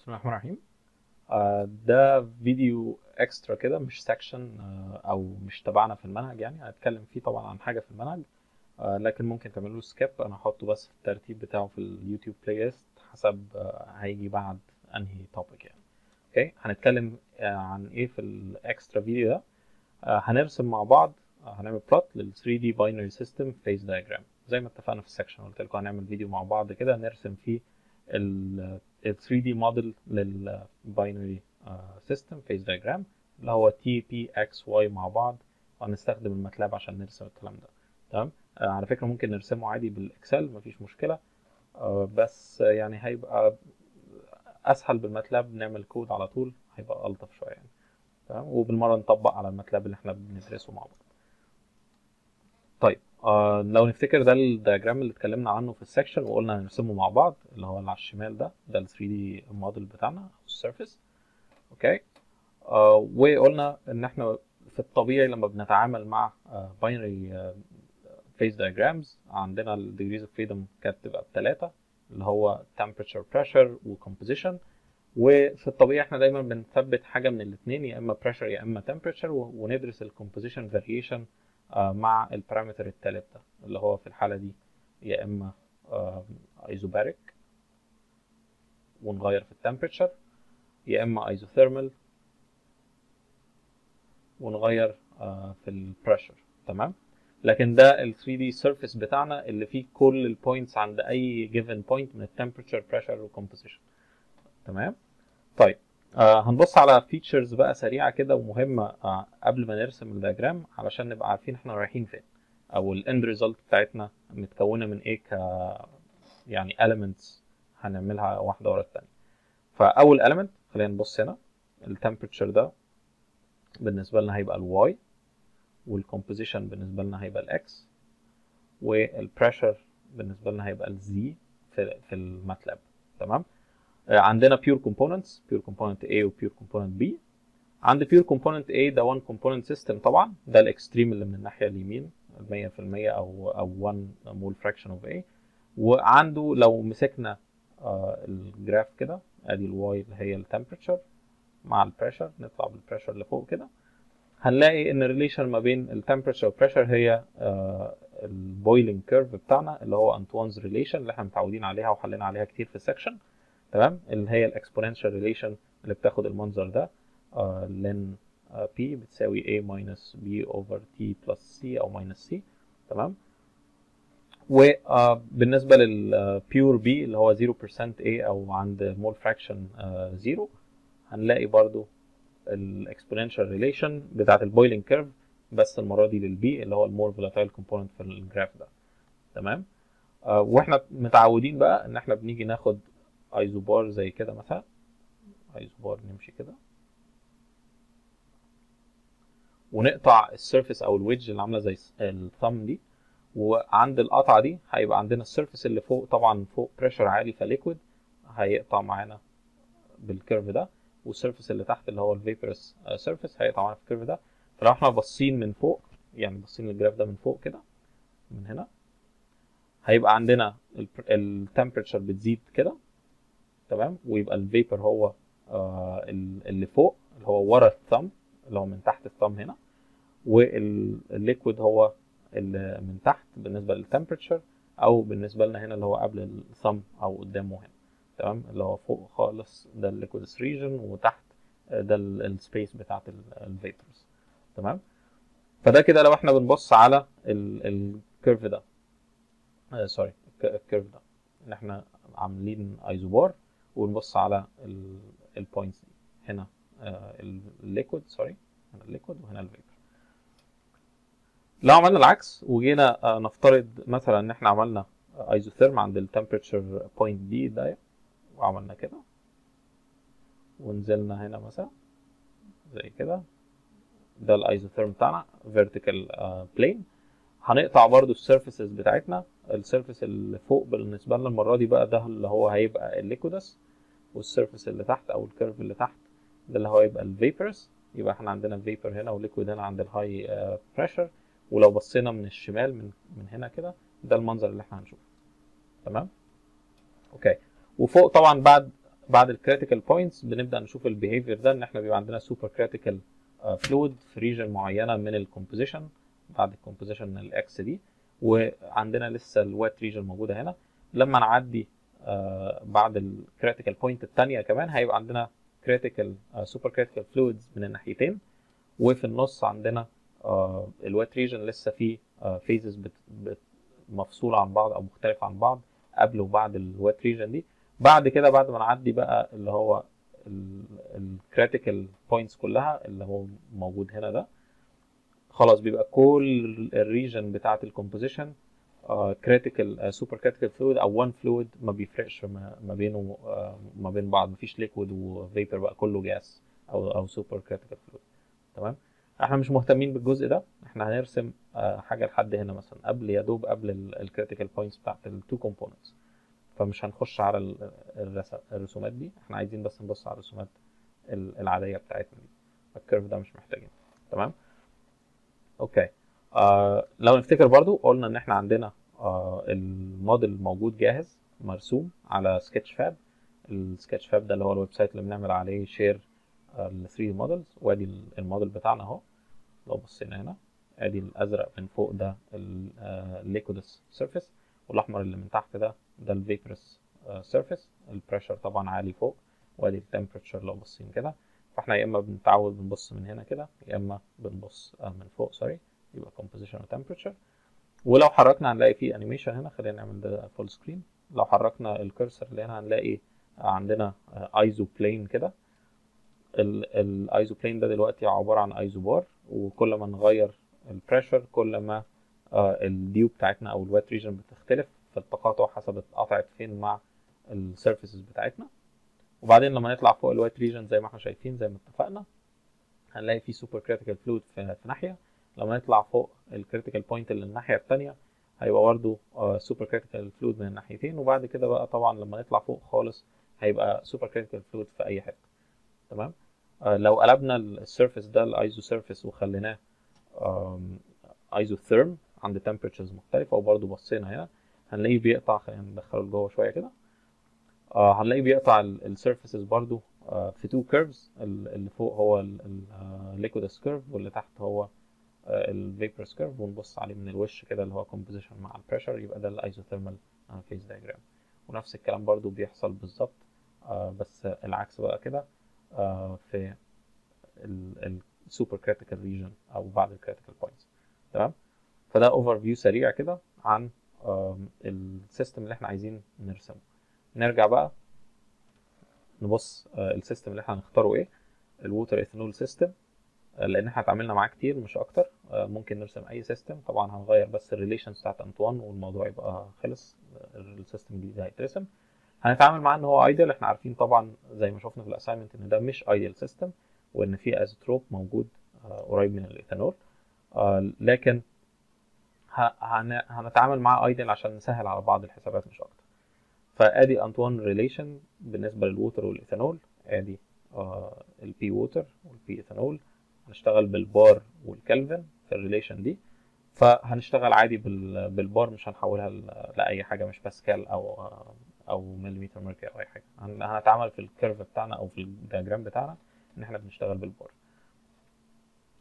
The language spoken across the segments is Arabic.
بسم الله الرحمن الرحيم. آه، ده فيديو extra كده مش section أو مش تبعنا في المنهج يعني هنتكلم فيه طبعا عن حاجة في المنهج. آه، لكن ممكن تعملوا له skip أنا هحطه بس في الترتيب بتاعه في اليوتيوب playlist حسب آه، هيجي بعد أنهي topic يعني. okay هنتكلم آه، عن إيه في ال extra video ده. آه، هنرسم مع بعض آه، هنعمل plot لل 3D binary system phase diagram زي ما اتفقنا في ال section قلت لكم هنعمل فيديو مع بعض كده نرسم فيه ال 3D model لل binary system phase diagram اللي هو TPXY مع بعض وهنستخدم ال MATLAB عشان نرسم الكلام ده. تمام؟ آه على فكرة ممكن نرسمه عادي بال Excel مفيش مشكلة. آه بس يعني هيبقى أسهل بال MATLAB نعمل كود على طول هيبقى ألطف شوية يعني. تمام؟ وبالمرة نطبق على ال MATLAB اللي إحنا بندرسه مع بعض. طيب. آه لو نفتكر ده ال diagram اللي اتكلمنا عنه في ال section وقلنا هنرسمه مع بعض اللي هو اللي على الشمال ده ده ال 3 دي موديل بتاعنا ال surface okay آه وقلنا إن إحنا في الطبيعي لما بنتعامل مع binary phase diagrams عندنا ال degrees of freedom كانت تبقى بثلاثة اللي هو temperature pressure و وفي الطبيعي إحنا دايما بنثبت حاجة من الاثنين يا إما pressure يا إما temperature وندرس ال composition variation مع ال parameter الثالث ده اللي هو في الحالة دي يا إما isobaric ونغير في ال temperature يا إما isothermal ونغير آه، في ال pressure تمام؟ لكن ده ال 3D surface بتاعنا اللي فيه كل ال points عند أي given point من ال temperature pressure و composition تمام؟ طيب آه هنبص على features بقى سريعة كده ومهمة آه قبل ما نرسم ال diagram علشان نبقى عارفين إحنا رايحين فين. أو ال end result بتاعتنا متكونة من إيه ك يعني elements هنعملها واحدة ورا الثانية فأول element خلينا نبص هنا ال temperature ده بالنسبة لنا هيبقى ال Y وال composition بالنسبة لنا هيبقى ال X وال pressure بالنسبة لنا هيبقى ال Z في في ال MATLAB. تمام؟ عندنا pure components pure component A و pure component B. عند pure component A ده one component system طبعا ده ال extreme اللي من الناحية اليمين 100% أو أو 1 mole fraction of A. وعنده لو مسكنا آه، ال graph كده أدي ال Y اللي هي ال temperature مع ال pressure نطلع بال pressure لفوق كده. هنلاقي إن ال relation ما بين ال temperature وال pressure هي ال boiling curve بتاعنا اللي هو Antoine's relation اللي إحنا متعودين عليها وحلينا عليها كتير في ال section تمام؟ اللي هي ال exponential relation اللي بتاخد المنظر ده ln P بتساوي a minus b over t plus c أو minus c تمام؟ وبالنسبه لل pure B اللي هو 0% a أو عند mole fraction 0 هنلاقي برضو ال exponential relation بتاعت ال boiling curve بس المرة دي لل B اللي هو ال more volatile component في ال graph ده. تمام؟ آه وإحنا متعودين بقى إن إحنا بنيجي ناخد isobar زي كده مثلا. isobar نمشي كده. ونقطع ال surface أو ال wedge اللي عاملة زي ال thumb دي. وعند القطعة دي هيبقى عندنا ال surface اللي فوق طبعا فوق pressure عالي ف liquid هيقطع معانا بال curve ده. وال surface اللي تحت اللي هو ال vaporus surface هيقطع معانا في ال curve ده. فلو إحنا باصين من فوق يعني باصين لل graph ده من فوق كده من هنا هيبقى عندنا ال temperature بتزيد كده. تمام؟ ويبقى ال vapor هو آه ال- اللي فوق اللي هو ورا ال thumb اللي هو من تحت ال thumb هنا وال liquid هو اللي من تحت بالنسبة لل temperature أو بالنسبة لنا هنا اللي هو قبل ال thumb أو قدامه هنا. تمام؟ اللي هو فوق خالص ده ال liquidus region وتحت آه، ده ال space بتاعت ال vapors تمام؟ فده كده لو إحنا بنبص على ال curve ده. آه sorry ال curve ده. إن إحنا عاملين isobar ونبص على ال points دي. هنا ال liquid sorry هنا ال liquid وهنا ال vapor لو عملنا العكس وجينا آه، نفترض مثلا إن إحنا عملنا isotherm عند ال temperature point دي ده وعملنا كده ونزلنا هنا مثلا زي كده ده ال isotherm بتاعنا vertical plane هنقطع برضو ال surfaces بتاعتنا ال surface اللي فوق بالنسبة لنا المرة دي بقى ده اللي هو هيبقى ال liquidus وال surface اللي تحت أو ال curve اللي تحت ده اللي هو يبقى ال vaporus يبقى إحنا عندنا vapor هنا و liquid هنا عند ال high pressure ولو بصينا من الشمال من من هنا كده ده المنظر اللي إحنا هنشوفه. تمام؟ okay. وفوق طبعا بعد بعد ال critical points بنبدأ نشوف ال behavior ده إن إحنا بيبقى عندنا supercritical fluid في region معينة من ال composition بعد ال composition ال x دي. وعندنا لسه ال white region موجودة هنا. لما نعدي آه بعد ال critical point الثانية كمان هيبقى عندنا critical supercritical fluids من الناحيتين. وفي النص عندنا آه ال white region لسه فيه phases بت بت مفصوله عن بعض أو مختلفه عن بعض قبل وبعد ال white region دي. بعد كده بعد ما نعدي بقى اللي هو ال critical points كلها اللي هو موجود هنا ده خلاص بيبقى كل ال region بتاعه ال composition critical supercritical fluid أو one fluid ما بيفرقش ما ما بينه uh, ما بين بعض مفيش liquid و vapor بقى كله جاس أو أو supercritical fluid تمام؟ إحنا مش مهتمين بالجزء ده إحنا هنرسم uh, حاجة لحد هنا مثلا قبل يا دوب قبل ال critical points بتاعت ال two components فمش هنخش على الرسومات دي إحنا عايزين بس نبص على الرسومات العادية بتاعتنا دي. ال curve ده مش محتاجين تمام؟ okay. آه لو نفتكر برضو قلنا إن إحنا عندنا آه الموديل موجود جاهز مرسوم على Sketchfab. ال Sketchfab ده اللي هو ال website اللي بنعمل عليه share ال 3 models وأدي الموديل بتاعنا أهو. لو بصينا هنا أدي الأزرق من فوق ده ال liquidus surface والأحمر اللي من تحت ده ده ال vaporus surface ال pressure طبعا عالي فوق. وأدي ال temperature لو بصين كده. فاحنا يا اما بنتعود بنبص من هنا كده يا اما بنبص من فوق sorry يبقى composition و temperature. ولو حركنا هنلاقي فيه animation هنا خلينا نعمل ده full screen لو حركنا ال cursor اللي هنا هنلاقي عندنا iso plane كده. ال iso plane ده دلوقتي عبارة عن isobar وكل ما نغير ال pressure كل ما الديو بتاعتنا أو ال white region بتختلف في التقاطع حسب اتقطعت فين مع ال surfaces بتاعتنا. وبعدين لما نطلع فوق ال white region زي ما إحنا شايفين زي ما اتفقنا هنلاقي في supercritical fluid في, ناحية. لما نطلع فوق ال critical point اللي الناحية الثانية هيبقى برضه supercritical fluid من الناحيتين. وبعد كده بقى طبعا لما نطلع فوق خالص هيبقى supercritical fluid في أي حتة. تمام؟ آه لو قلبنا ال surface ده ال iso surface وخليناه isotherm عند temperatures مختلفة وبرضه بصينا هنا هنلاقيه بيقطع خلينا ندخله لجوه شوية كده. هنلاقيه بيقطع ال surfaces برضو آه في two curves اللي فوق هو ال liquidus curve واللي تحت هو ال vaporus curve ونبص عليه من الوش كده اللي هو composition مع ال pressure يبقى ده ال isothermal phase diagram ونفس الكلام برضو بيحصل بالظبط آه بس العكس بقى كده آه في ال supercritical region أو بعد ال critical points تمام؟ فده overview سريع كده عن ال system اللي إحنا عايزين نرسمه. نرجع بقى. نبص ال system اللي إحنا هنختاره إيه؟ ال water ethanol system لأن إحنا اتعاملنا معاه كتير مش أكتر. ممكن نرسم اي system. طبعا هنغير بس ال relations بتاعت Antoine والموضوع يبقى خلص ال system الجديد هيترسم. هنتعامل معاه إن هو ideal إحنا عارفين طبعا زي ما شفنا في ال assignment إن ده مش ideal system وإن في azeotrope موجود قريب من الإيثانول. لكن هنتعامل معاه ideal عشان نسهل على بعض الحسابات مش أكتر. فادي Antoine relation بالنسبة لل water وال ethanol ادي آه ال P water وال P ethanol. هنشتغل بالبار والكلفن في ال relation دي. فهنشتغل عادي بالبار مش هنحولها لأي حاجة مش باسكال أو أو مليمتر mercury أو أي حاجة. هنتعامل في ال curve بتاعنا أو في ال diagram بتاعنا إن إحنا بنشتغل بالبار.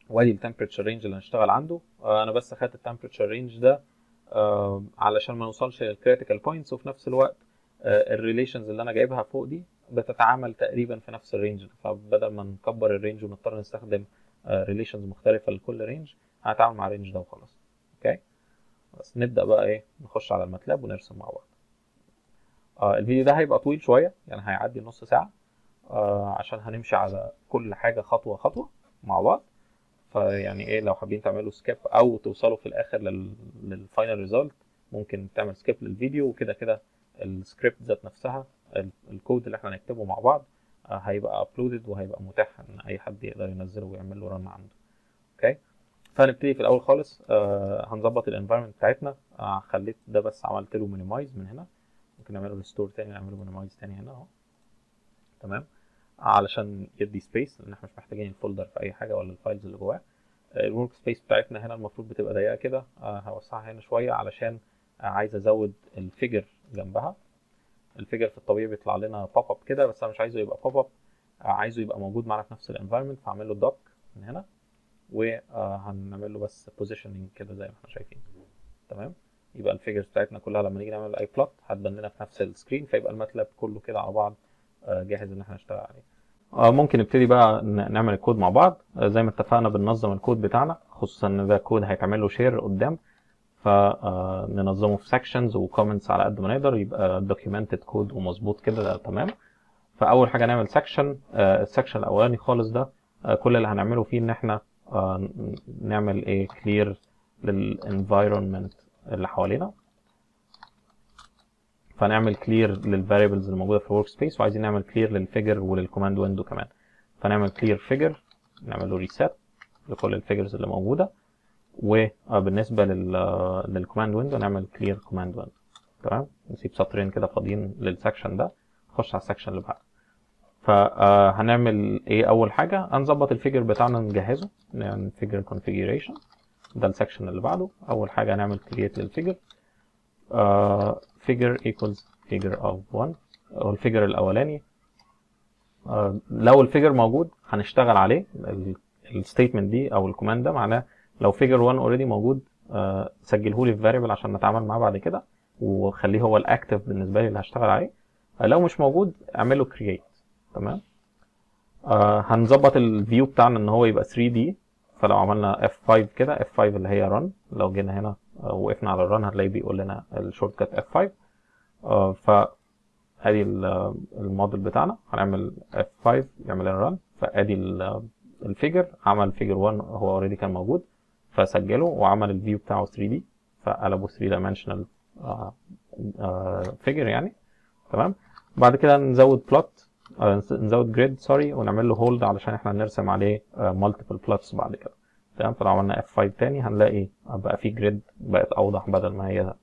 وادي ال temperature range اللي هنشتغل عنده. آه أنا بس اخدت ال temperature range ده آه علشان ما نوصلش لل critical points وفي نفس الوقت ال relations اللي أنا جايبها فوق دي بتتعامل تقريبا في نفس ال range فبدل ما نكبر ال range ونضطر نستخدم relations مختلفة لكل range هنتعامل مع ال range ده وخلاص. okay؟ بس نبدأ بقى إيه؟ نخش على ال MATLAB ونرسم مع بعض. آه الفيديو ده هيبقى طويل شوية يعني هيعدي نص ساعة آه عشان هنمشي على كل حاجة خطوة خطوة مع بعض. فيعني إيه لو حابين تعملوا skip أو توصلوا في الآخر لل... لل final result ممكن تعمل skip للفيديو وكده كده السكريبت ذات نفسها الكود اللي إحنا هنكتبه مع بعض هيبقى uploaded وهيبقى متاح إن أي حد يقدر ينزله ويعمل له run عنده. okay فهنبتدي في الأول خالص آه هنظبط ال environment بتاعتنا. آه خليت ده بس عملت له minimize من هنا. ممكن نعمله restore تاني نعمله minimize تاني هنا أهو. تمام؟ علشان يدي space لأن إحنا مش محتاجين ال folder في أي حاجة ولا ال files اللي جواه. ال workspace بتاعتنا هنا المفروض بتبقى ضيقة كده. آه هوسعها هنا شوية علشان عايز أزود ال figure جنبها. الفيجر في الطبيعي بيطلع لنا pop up كده بس أنا مش عايزه يبقى pop up عايزه يبقى موجود معانا في نفس ال environment فاعمل له dock من هنا وهنعمل له بس positioning كده زي ما إحنا شايفين. تمام؟ يبقى ال figures بتاعتنا كلها لما نيجي نعمل اي plot هتبان لنا في نفس ال screen فيبقى ال MATLAB كله كده على بعض آه، جاهز إن إحنا نشتغل عليه. آه، ممكن نبتدي بقى نعمل الكود مع بعض. آه، زي ما اتفقنا بننظم الكود بتاعنا خصوصا إن ده كود هيتعمل له share قدام. فننظمه في sections و comments على قد ما نقدر يبقى documented code ومظبوط كده ده تمام. فأول حاجة نعمل section ال section الأولاني خالص ده آه، كل اللي هنعمله فيه إن إحنا آه، نعمل إيه clear لل environment اللي حوالينا. فنعمل clear لل variables اللي موجودة في ال workspace وعايزين نعمل clear لل figure ولل command window كمان. فنعمل clear figure نعمل له reset لكل ال figures اللي موجودة. وبالنسبه لل لل command window نعمل clear command window تمام؟ نسيب سطرين كده فاضيين لل section ده نخش على ال section اللي بعده. فهنعمل إيه أول حاجة هنظبط ال figure بتاعنا نجهزه نعمل figure configuration ده ال section اللي بعده. أول حاجة هنعمل create لل figure figure equals figure of 1 أو ال figure الأولاني آه، لو ال figure موجود هنشتغل عليه. ال statement دي أو ال command ده معناه لو figure 1 already موجود آه، سجله لي في variable عشان نتعامل معاه بعد كده وخليه هو ال active بالنسبة لي اللي هشتغل عليه. آه، لو مش موجود اعمل له create. تمام؟ آه هنظبط ال view بتاعنا إن هو يبقى 3D فلو عملنا F5 كده F5 اللي هي run. لو جينا هنا وقفنا على ال run هتلاقي بيقول لنا ال shortcut F5 آه ف ادي ال- الموديل بتاعنا. هنعمل F5 يعمل لنا run. فادي ال- figure عمل figure 1 هو already كان موجود. فسجله وعمل ال view بتاعه 3D فقلبه 3 dimensional figure يعني. تمام؟ بعد كده نزود plot نزود grid sorry ونعمل له hold علشان إحنا نرسم عليه multiple plots بعد كده. تمام؟ فلو عملنا F5 تاني هنلاقي بقى في grid بقت أوضح بدل ما هي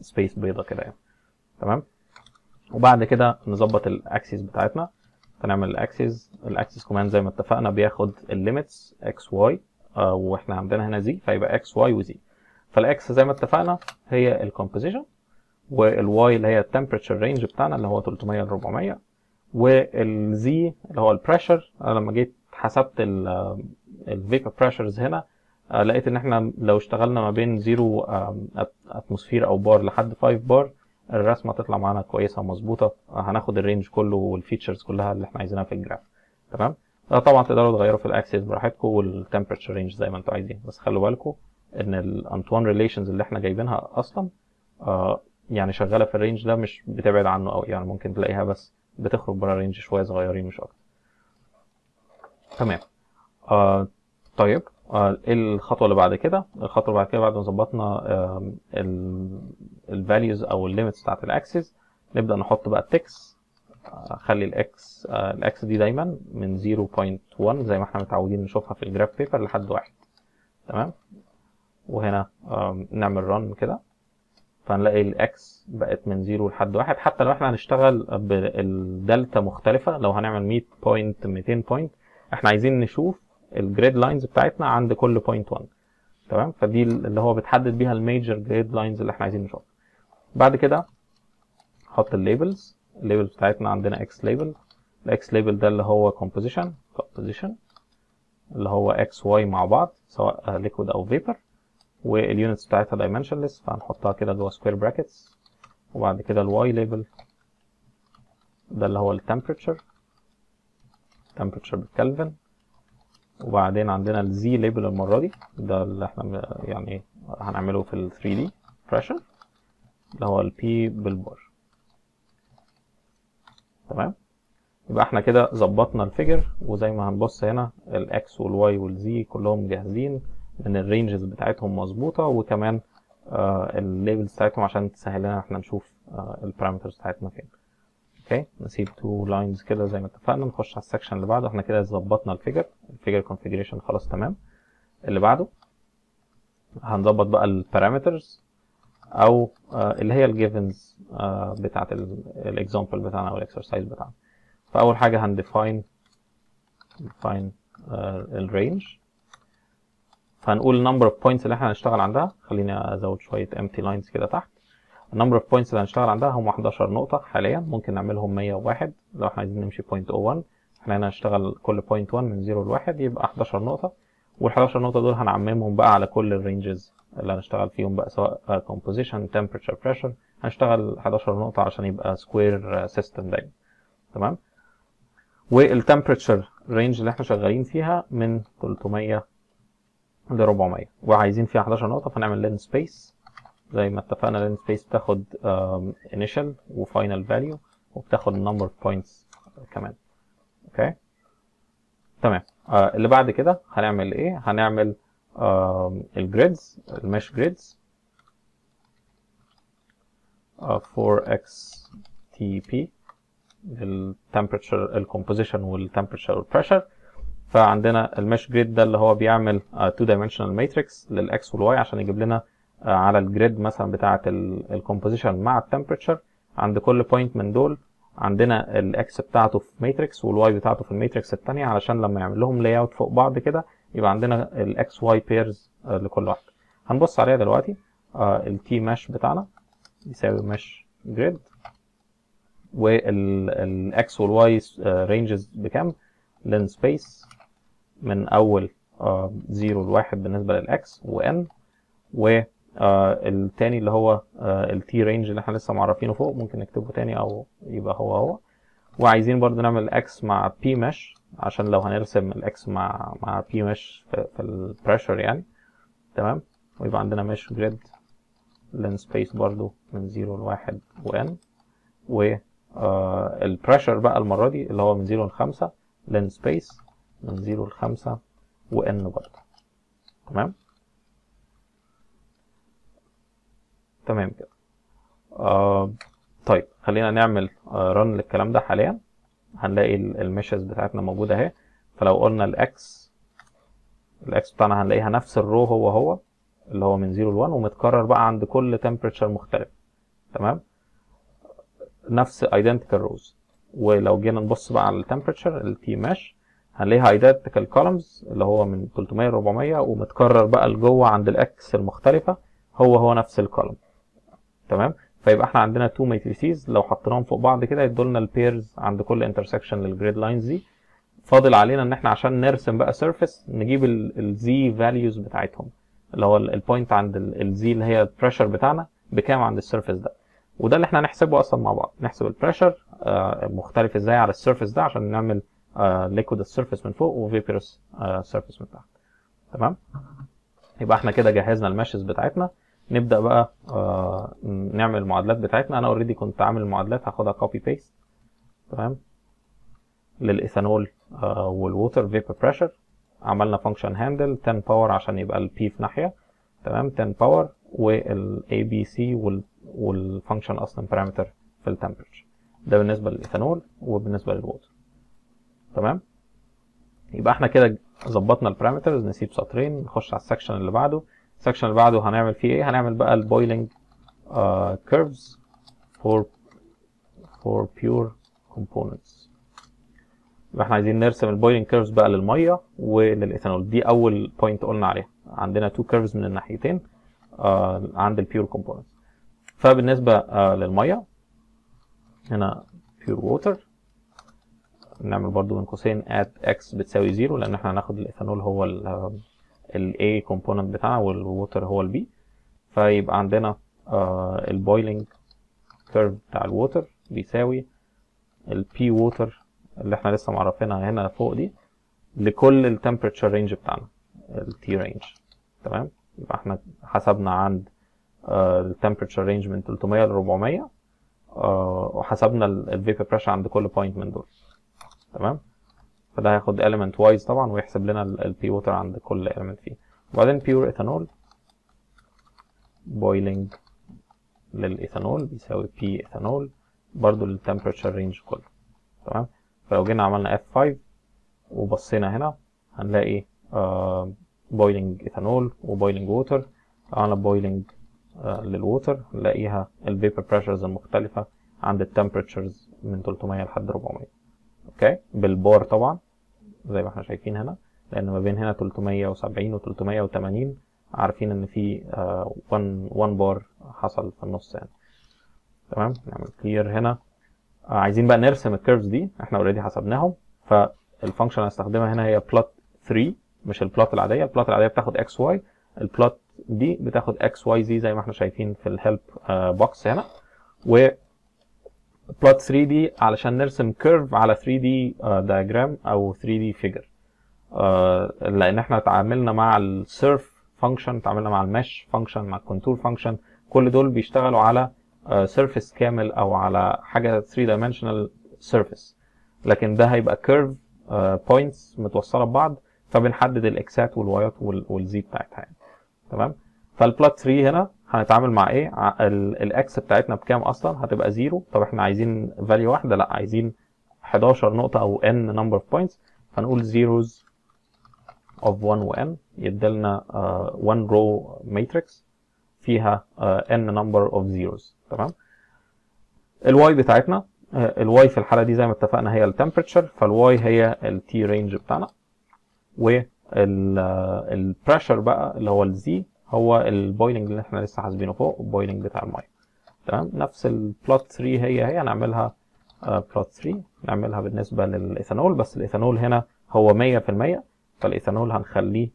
space بيضة كده يعني. تمام؟ وبعد كده نظبط ال axes بتاعتنا. فنعمل الاكسس الاكسس كمان زي ما اتفقنا بياخد ال limits X Y وإحنا عندنا هنا زي فيبقى إكس واي وزي فالاكس زي ما اتفقنا هي ال composition وال Y اللي هي ال temperature range بتاعنا اللي هو 300 ل 400 وال Z اللي هو ال pressure أنا لما جيت حسبت ال vapor pressures هنا آه، لقيت إن إحنا لو اشتغلنا ما بين 0 atmosphere أو بار لحد 5 بار الرسمة تطلع معانا كويسة ومظبوطة. آه، هناخد ال range كله وال features كلها اللي إحنا عايزينها في ال graph تمام؟ آه، طبعا تقدروا تغيروا في ال axes براحتكم وال temperature range زي ما أنتوا عايزين. بس خلوا بالكم إن ال Antoine relations اللي إحنا جايبينها أصلا آه، يعني شغالة في ال range ده مش بتبعد عنه قوي يعني ممكن تلاقيها بس بتخرج بره ال range شوية صغيرين مش أكتر. تمام. آه طيب. آه إيه الخطوة اللي بعد كده؟ الخطوة اللي بعد كده بعد ما ظبطنا ال values أو ال limits بتاعت ال axes نبدأ نحط بقى ال ticks اخلي ال X ال X دي دايما من 0.1 زي ما إحنا متعودين نشوفها في ال graph paper لحد واحد. تمام؟ وهنا نعمل run كده. فهنلاقي ال X بقت من 0 لحد واحد. حتى لو إحنا هنشتغل بالدلتا مختلفة لو هنعمل 100 point 200 point إحنا عايزين نشوف ال grid lines بتاعتنا عند كل point 1 تمام؟ فدي اللي هو بتحدد بيها ال major grid lines اللي إحنا عايزين نشوفها. بعد كده نحط ال labels ال label بتاعتنا عندنا X label ال X label ده اللي هو composition composition اللي هو X Y مع بعض سواء liquid أو vapor وال units بتاعتها dimensionless فهنحطها كده جوه square brackets وبعد كده ال Y label ده اللي هو ال temperature. بالكلفن وبعدين عندنا ال z label المرة دي ده اللي إحنا يعني هنعمله في ال 3D pressure اللي هو ال P بالبار تمام؟ يبقى إحنا كده ظبطنا ال figure وزي ما هنبص هنا ال x وال y وال z كلهم جاهزين من ال ranges بتاعتهم مظبوطة وكمان آه ال labels بتاعتهم عشان تسهل لنا إحنا نشوف آه ال parameters بتاعتنا فين. okay نسيب two lines كده زي ما اتفقنا نخش على ال section اللي بعده. إحنا كده ظبطنا ال figure ال figure configuration خلاص تمام. اللي بعده هنظبط بقى ال parameters أو آه اللي هي ال givens آه بتاعت ال example بتاعنا أو ال exercise بتاعنا. فأول حاجة هنديفاين define الرينج فهنقول number of points اللي إحنا هنشتغل عندها. خليني أزود شوية empty lines كده تحت. ال number of points اللي هنشتغل عندها هم 11 نقطة حاليا. ممكن نعملهم 101 لو إحنا عايزين نمشي point 01 إحنا هنا هنشتغل كل point 1 من 0 ل 1 يبقى 11 نقطة. وال 11 نقطة دول هنعممهم بقى على كل ال ranges اللي هنشتغل فيهم بقى سواء composition temperature pressure. هنشتغل 11 نقطة عشان يبقى square system دايما. تمام؟ وال temperature range اللي إحنا شغالين فيها من 300 ل 400 وعايزين فيها 11 نقطة فنعمل linspace زي ما اتفقنا linspace بتاخد initial و final value وبتاخد number of points كمان. okay تمام. آه اللي بعد كده هنعمل إيه؟ هنعمل آه ال grids ال mesh grids آه for x, T, P التمبريتشر الكومبوزيشن والتمبريتشر والبريشر فعندنا ال mesh grid ده اللي هو بيعمل 2 dimensional matrix لل x وال y عشان يجيب لنا uh, على ال grid مثلا بتاعة ال composition مع ال temperature عند كل point من دول عندنا ال x بتاعته في matrix وال y بتاعته في ال matrix الثانية علشان لما يعمل لهم layout فوق بعض كده يبقى عندنا ال x y pairs لكل واحدة. هنبص عليها دلوقتي ال T mesh بتاعنا يساوي mesh grid وال x وال y ranges بكام؟ linspace من أول 0 لواحد بالنسبة للاكس وان والتاني اللي هو ال T range اللي إحنا لسه معرفينه فوق ممكن نكتبه تاني أو يبقى هو هو. وعايزين برضو نعمل x مع P mesh عشان لو هنرسم ال x مع مع P mesh في, ال pressure يعني. تمام؟ ويبقى عندنا mesh grid linspace برضو من 0 لواحد وان و ال pressure بقى المرة دي اللي هو من 0 ل 5 linspace من 0 ل 5 وان برضه تمام؟ تمام كده. آه طيب خلينا نعمل آه run للكلام ده حاليا. هنلاقي ال meshes بتاعتنا موجودة اهي. فلو قلنا ال x ال x بتاعنا هنلاقيها نفس ال row هو هو اللي هو من 0 ل 1 ومتكرر بقى عند كل temperature مختلف. تمام؟ نفس identical rows. ولو جينا نبص بقى على ال temperature ال T mesh هنلاقيها identical columns اللي هو من 300 ل 400 ومتكرر بقى لجوه عند ال x المختلفة هو هو نفس ال column تمام؟ فيبقى إحنا عندنا two matrices لو حطيناهم فوق بعض كده يدوا لنا ال pairs عند كل intersection لل grid lines دي فاضل علينا ان إحنا عشان نرسم بقى surface نجيب ال z values بتاعتهم. اللي هو ال point عند ال z اللي هي ال pressure بتاعنا بكام عند ال surface ده. وده اللي إحنا هنحسبه أصلا مع بعض. نحسب ال pressure آه مختلف إزاي على ال surface ده عشان نعمل liquid ال surface من فوق و vapor surface من تحت. تمام؟ يبقى إحنا كده جهزنا ال meshes بتاعتنا. نبدأ بقى آه نعمل المعادلات بتاعتنا. أنا already كنت عامل المعادلات هاخدها copy paste تمام؟ للإيثانول آه وال water vapor pressure عملنا function handle 10 power عشان يبقى ال P في ناحية تمام؟ 10 power وال A B C وال function أصلا parameter في ال temperature ده بالنسبة للإيثانول وبالنسبة لل water. تمام؟ يبقى إحنا كده ظبطنا ال parameters نسيب سطرين نخش على ال section اللي بعده. ال section اللي بعده هنعمل فيه إيه؟ هنعمل بقى ال boiling curves for for pure components إحنا عايزين نرسم ال boiling curves بقى للمية وللايثانول دي أول point قلنا عليها. عندنا two curves من الناحيتين آه عند ال pure components فبالنسبة آه للمية هنا pure water نعمل برضو من قوسين at x بتساوي زيرو لأن إحنا هناخد الايثانول هو ال A component بتاعنا وال water هو ال B. فيبقى عندنا آه ال boiling curve بتاع ال water بيساوي ال P water اللي إحنا لسه معرفينها هنا فوق دي لكل ال temperature range بتاعنا ال T range تمام؟ يبقى إحنا حسبنا عند ال temperature range من 300 ل 400 آه وحسبنا ال vapor pressure عند كل point من دول. تمام؟ فده هياخد element wise طبعا ويحسب لنا ال P water عند كل element فيه. وبعدين pure ethanol boiling للايثانول بيساوي P ethanol برضو لل temperature range كله. تمام؟ فلو جينا عملنا F5 وبصينا هنا هنلاقي uh, boiling ethanol و boiling water. عملنا uh, لل water نلاقيها ال vapor pressures المختلفة عند ال temperatures من 300 لحد 400 okay بالبار طبعا. زي ما إحنا شايفين هنا لأن ما بين هنا 370 و 380 عارفين إن في 1 1 بار حصل في النص يعني. تمام؟ نعمل clear هنا. آه عايزين بقى نرسم ال curves دي. إحنا already حسبناهم. فال function اللي هستخدمها هنا هي plot 3 مش ال plot العادية. ال plot العادية بتاخد x y ال plot دي بتاخد x y z زي ما إحنا شايفين في ال help box هنا. و plot 3 دي علشان نرسم curve على 3 D diagram أو 3 D figure لأن إحنا اتعاملنا مع ال surf function اتعاملنا مع ال mesh function مع ال contour function كل دول بيشتغلوا على surface كامل أو على حاجة 3 dimensional surface لكن ده هيبقى curve points متوصلة ببعض فبنحدد الاكسات والوايات والزي بتاعتها يعني. تمام؟ فال plot 3 هنا هنتعامل مع إيه؟ ال x بتاعتنا بكام أصلا؟ هتبقى zero. طب إحنا عايزين value واحدة؟ لأ عايزين 11 نقطة أو n number of points فنقول zeros of 1 و n. يديلنا uh, 1 row matrix فيها n number of zeros. تمام؟ ال y بتاعتنا ال y في الحالة دي زي ما اتفقنا هي ال temperature فال y هي ال T range بتاعنا. وال pressure بقى اللي هو ال z هو ال boiling اللي إحنا لسه حاسبينه فوق ال boiling بتاع الميه تمام؟ نفس ال plot 3 هي هي هنعملها plot 3 نعملها بالنسبة للإيثانول بس الإيثانول هنا هو 100% فالإيثانول هنخليه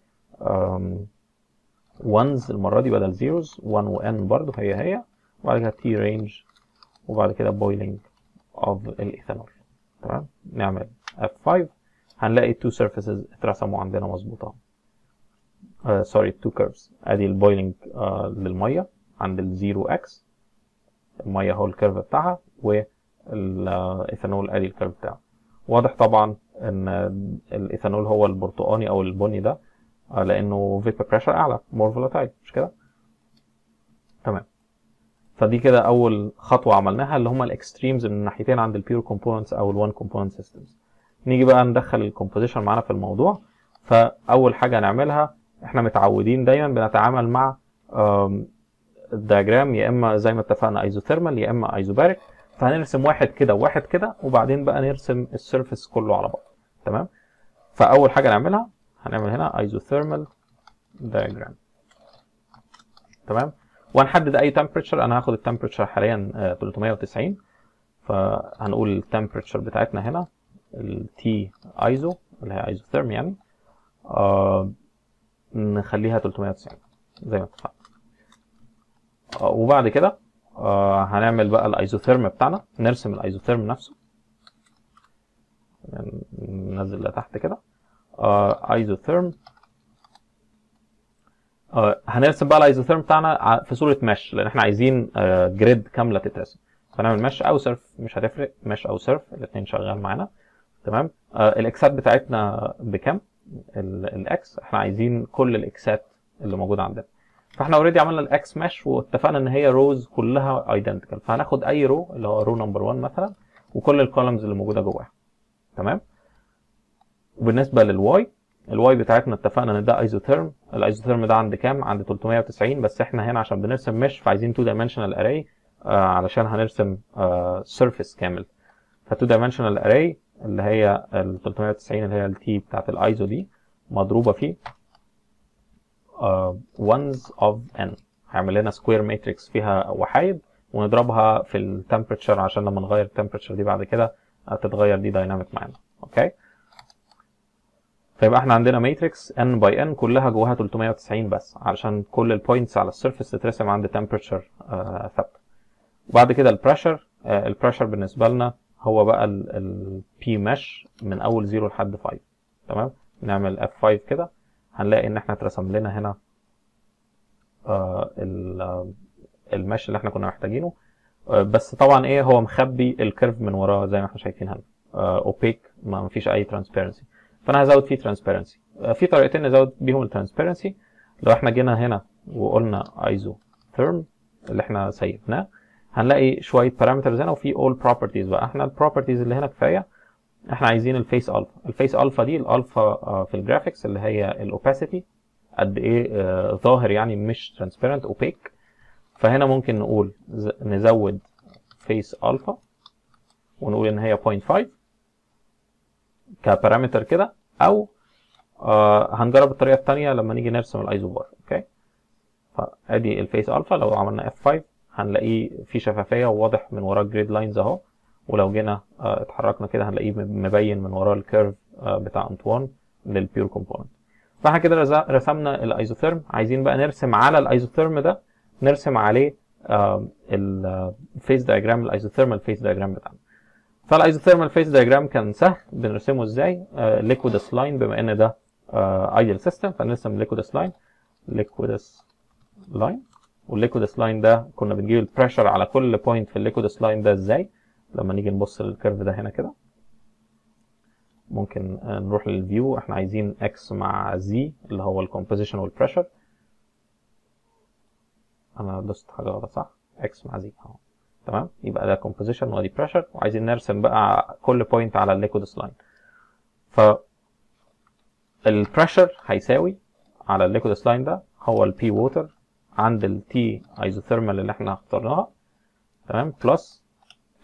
ones المرة دي بدل zeros 1 و n برضه هي هي. وبعد كده t range وبعد كده boiling of الإيثانول. تمام؟ نعمل F5 هنلاقي two surfaces اترسموا عندنا مظبوطة. sorry two curves. أدي ال boiling uh, للمية عند ال zero x المية هو ال curve بتاعها والايثانول أدي ال curve بتاعه. واضح طبعا إن الايثانول هو البرتقاني أو البني ده uh, لأنه vapor pressure أعلى more volatile مش كده؟ تمام. فدي كده أول خطوة عملناها اللي هم ال extremes من الناحيتين عند ال pure components أو ال one component systems نيجي بقى ندخل ال composition معانا في الموضوع. فأول حاجة نعملها إحنا متعودين دايما بنتعامل مع ال diagram يا إما زي ما اتفقنا isothermal يا إما isobaric فهنرسم واحد كده وواحد كده وبعدين بقى نرسم ال surface كله على بعض. تمام؟ فأول حاجة نعملها هنعمل هنا isothermal diagram تمام؟ وهنحدد أي temperature أنا هاخد ال temperature حاليا 390 فهنقول ال temperature بتاعتنا هنا ال T iso اللي هي isotherm يعني. آه نخليها 390 زي ما اتفقنا. آه وبعد كده آه هنعمل بقى ال isotherm بتاعنا. نرسم ال isotherm نفسه. ننزل لتحت كده. آه isotherm. هنرسم بقى ال isotherm بتاعنا في صورة mesh لأن إحنا عايزين grid كاملة تترسم. فنعمل mesh أو surf مش هتفرق. mesh أو surf الاثنين شغال معانا. تمام؟ ال x ات بتاعتنا بكام؟ ال x إحنا عايزين كل ال x ات اللي موجوده عندنا. فاحنا already عملنا ال x mesh واتفقنا إن هي rows كلها identical فهناخد أي row اللي هو row number 1 مثلا وكل ال columns اللي موجودة جواها تمام؟ وبالنسبة لل y ال y بتاعتنا اتفقنا إن ده isotherm ال isotherm ده عند كام؟ عند 390 بس إحنا هنا عشان بنرسم mesh فعايزين 2 dimensional array علشان هنرسم surface آه كامل. ف 2 dimensional array اللي هي ال 390 اللي هي ال T بتاعت الايزو دي مضروبة في ones of n. هيعمل لنا square matrix فيها وحايد ونضربها في ال temperature عشان لما نغير ال temperature دي بعد كده تتغير دي dynamic معانا. okay؟ فيبقى إحنا عندنا matrix n by n كلها جواها 390 بس علشان كل ال points على ال surface تترسم عند temperature ثابتة. وبعد كده ال pressure ال pressure بالنسبة لنا هو بقى ال P mesh من أول 0 لحد 5 تمام؟ نعمل F5 كده. هنلاقي إن إحنا اترسم لنا هنا آه ال mesh اللي إحنا كنا محتاجينه. آه بس طبعا إيه هو مخبي ال curve من وراه زي ما إحنا شايفين هنا opaque ما فيش أي transparency فأنا هزود فيه transparency آه في طريقتين نزود بيهم ال transparency لو إحنا جينا هنا وقلنا isotherm اللي إحنا سيبناه هنلاقي شوية parameters هنا وفي all properties بقى. إحنا ال properties اللي هنا كفاية إحنا عايزين ال face alpha ال face alpha دي الالفا في ال graphics اللي هي ال opacity قد إيه آه ظاهر يعني مش transparent opaque فهنا ممكن نقول نزود face alpha ونقول إن هي 0.5 ك parameter كده أو آه هنجرب الطريقة الثانية لما نيجي نرسم ال isobar okay فادي ال face alpha لو عملنا F5 هنلاقيه في شفافية وواضح من وراه ال grid lines اهو. ولو جينا آه، اتحركنا كده هنلاقيه مبين من وراه ال curve آه، بتاع Antoine لل pure component فاحنا كده رسمنا ال isotherm عايزين بقى نرسم على ال isotherm ده نرسم عليه ال phase diagram ال isothermal phase diagram بتاعنا. فال isothermal phase diagram كان سهل بنرسمه إزاي؟ liquidus line بما ان ده ideal system فنرسم liquidus line liquidus line وال liquidus line ده كنا بنجيب ال pressure على كل point في ال liquidus line ده إزاي؟ لما نيجي نبص لل curve ده هنا كده. ممكن آه، نروح لل view إحنا عايزين x مع z اللي هو ال composition وال pressure أنا دوست حاجة غلط صح؟ x مع z اهو تمام؟ يبقى ده composition وادي pressure وعايزين نرسم بقى كل point على ال liquidus line ف ال pressure هيساوي على ال liquidus line ده هو ال P water عند ال T isothermal اللي إحنا اخترناها تمام؟ plus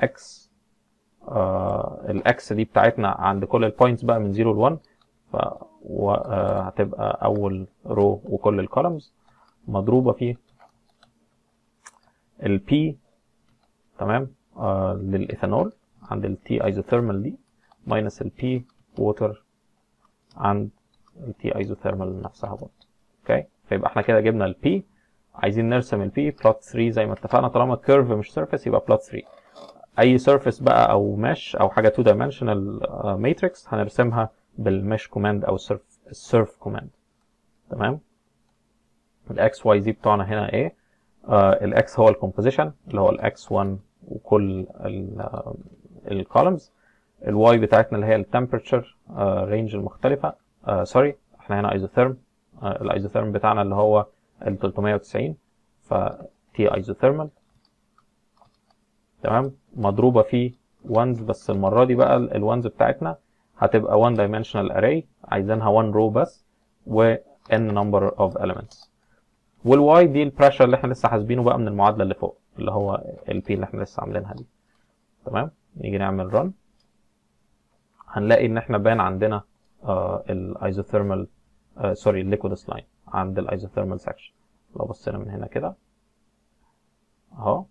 x آه ال x دي بتاعتنا عند كل ال points بقى من 0 ل 1 ف آه، هتبقى أول row وكل ال columns مضروبة في ال P تمام؟ آه للإيثانول عند ال T isothermal دي minus ال P water عند ال T isothermal نفسها برضه. okay فيبقى إحنا كده جبنا ال P عايزين نرسم ال P plot 3 زي ما اتفقنا. طالما ال curve مش surface يبقى plot 3 أي surface بقى أو mesh أو حاجة 2 dimensional matrix هنرسمها بال mesh command أو ال surf ال surf command تمام؟ ال x y z بتوعنا هنا إيه ال x هو ال composition اللي هو ال x 1 وكل ال columns ال y بتاعتنا اللي هي ال temperature range المختلفة. sorry إحنا هنا isotherm ال isotherm بتاعنا اللي هو ال 390 ف T isothermal تمام؟ مضروبة في ones بس المرة دي بقى ال ones بتاعتنا هتبقى 1 dimensional array عايزينها 1 row بس و n number of elements. وال y دي ال pressure اللي إحنا لسه حاسبينه بقى من المعادلة اللي فوق اللي هو ال P اللي إحنا لسه عاملينها دي. تمام؟ نيجي نعمل run هنلاقي إن إحنا بان عندنا ال isothermal sorry ال liquidus line عند ال isothermal section لو بصينا من هنا كده اهو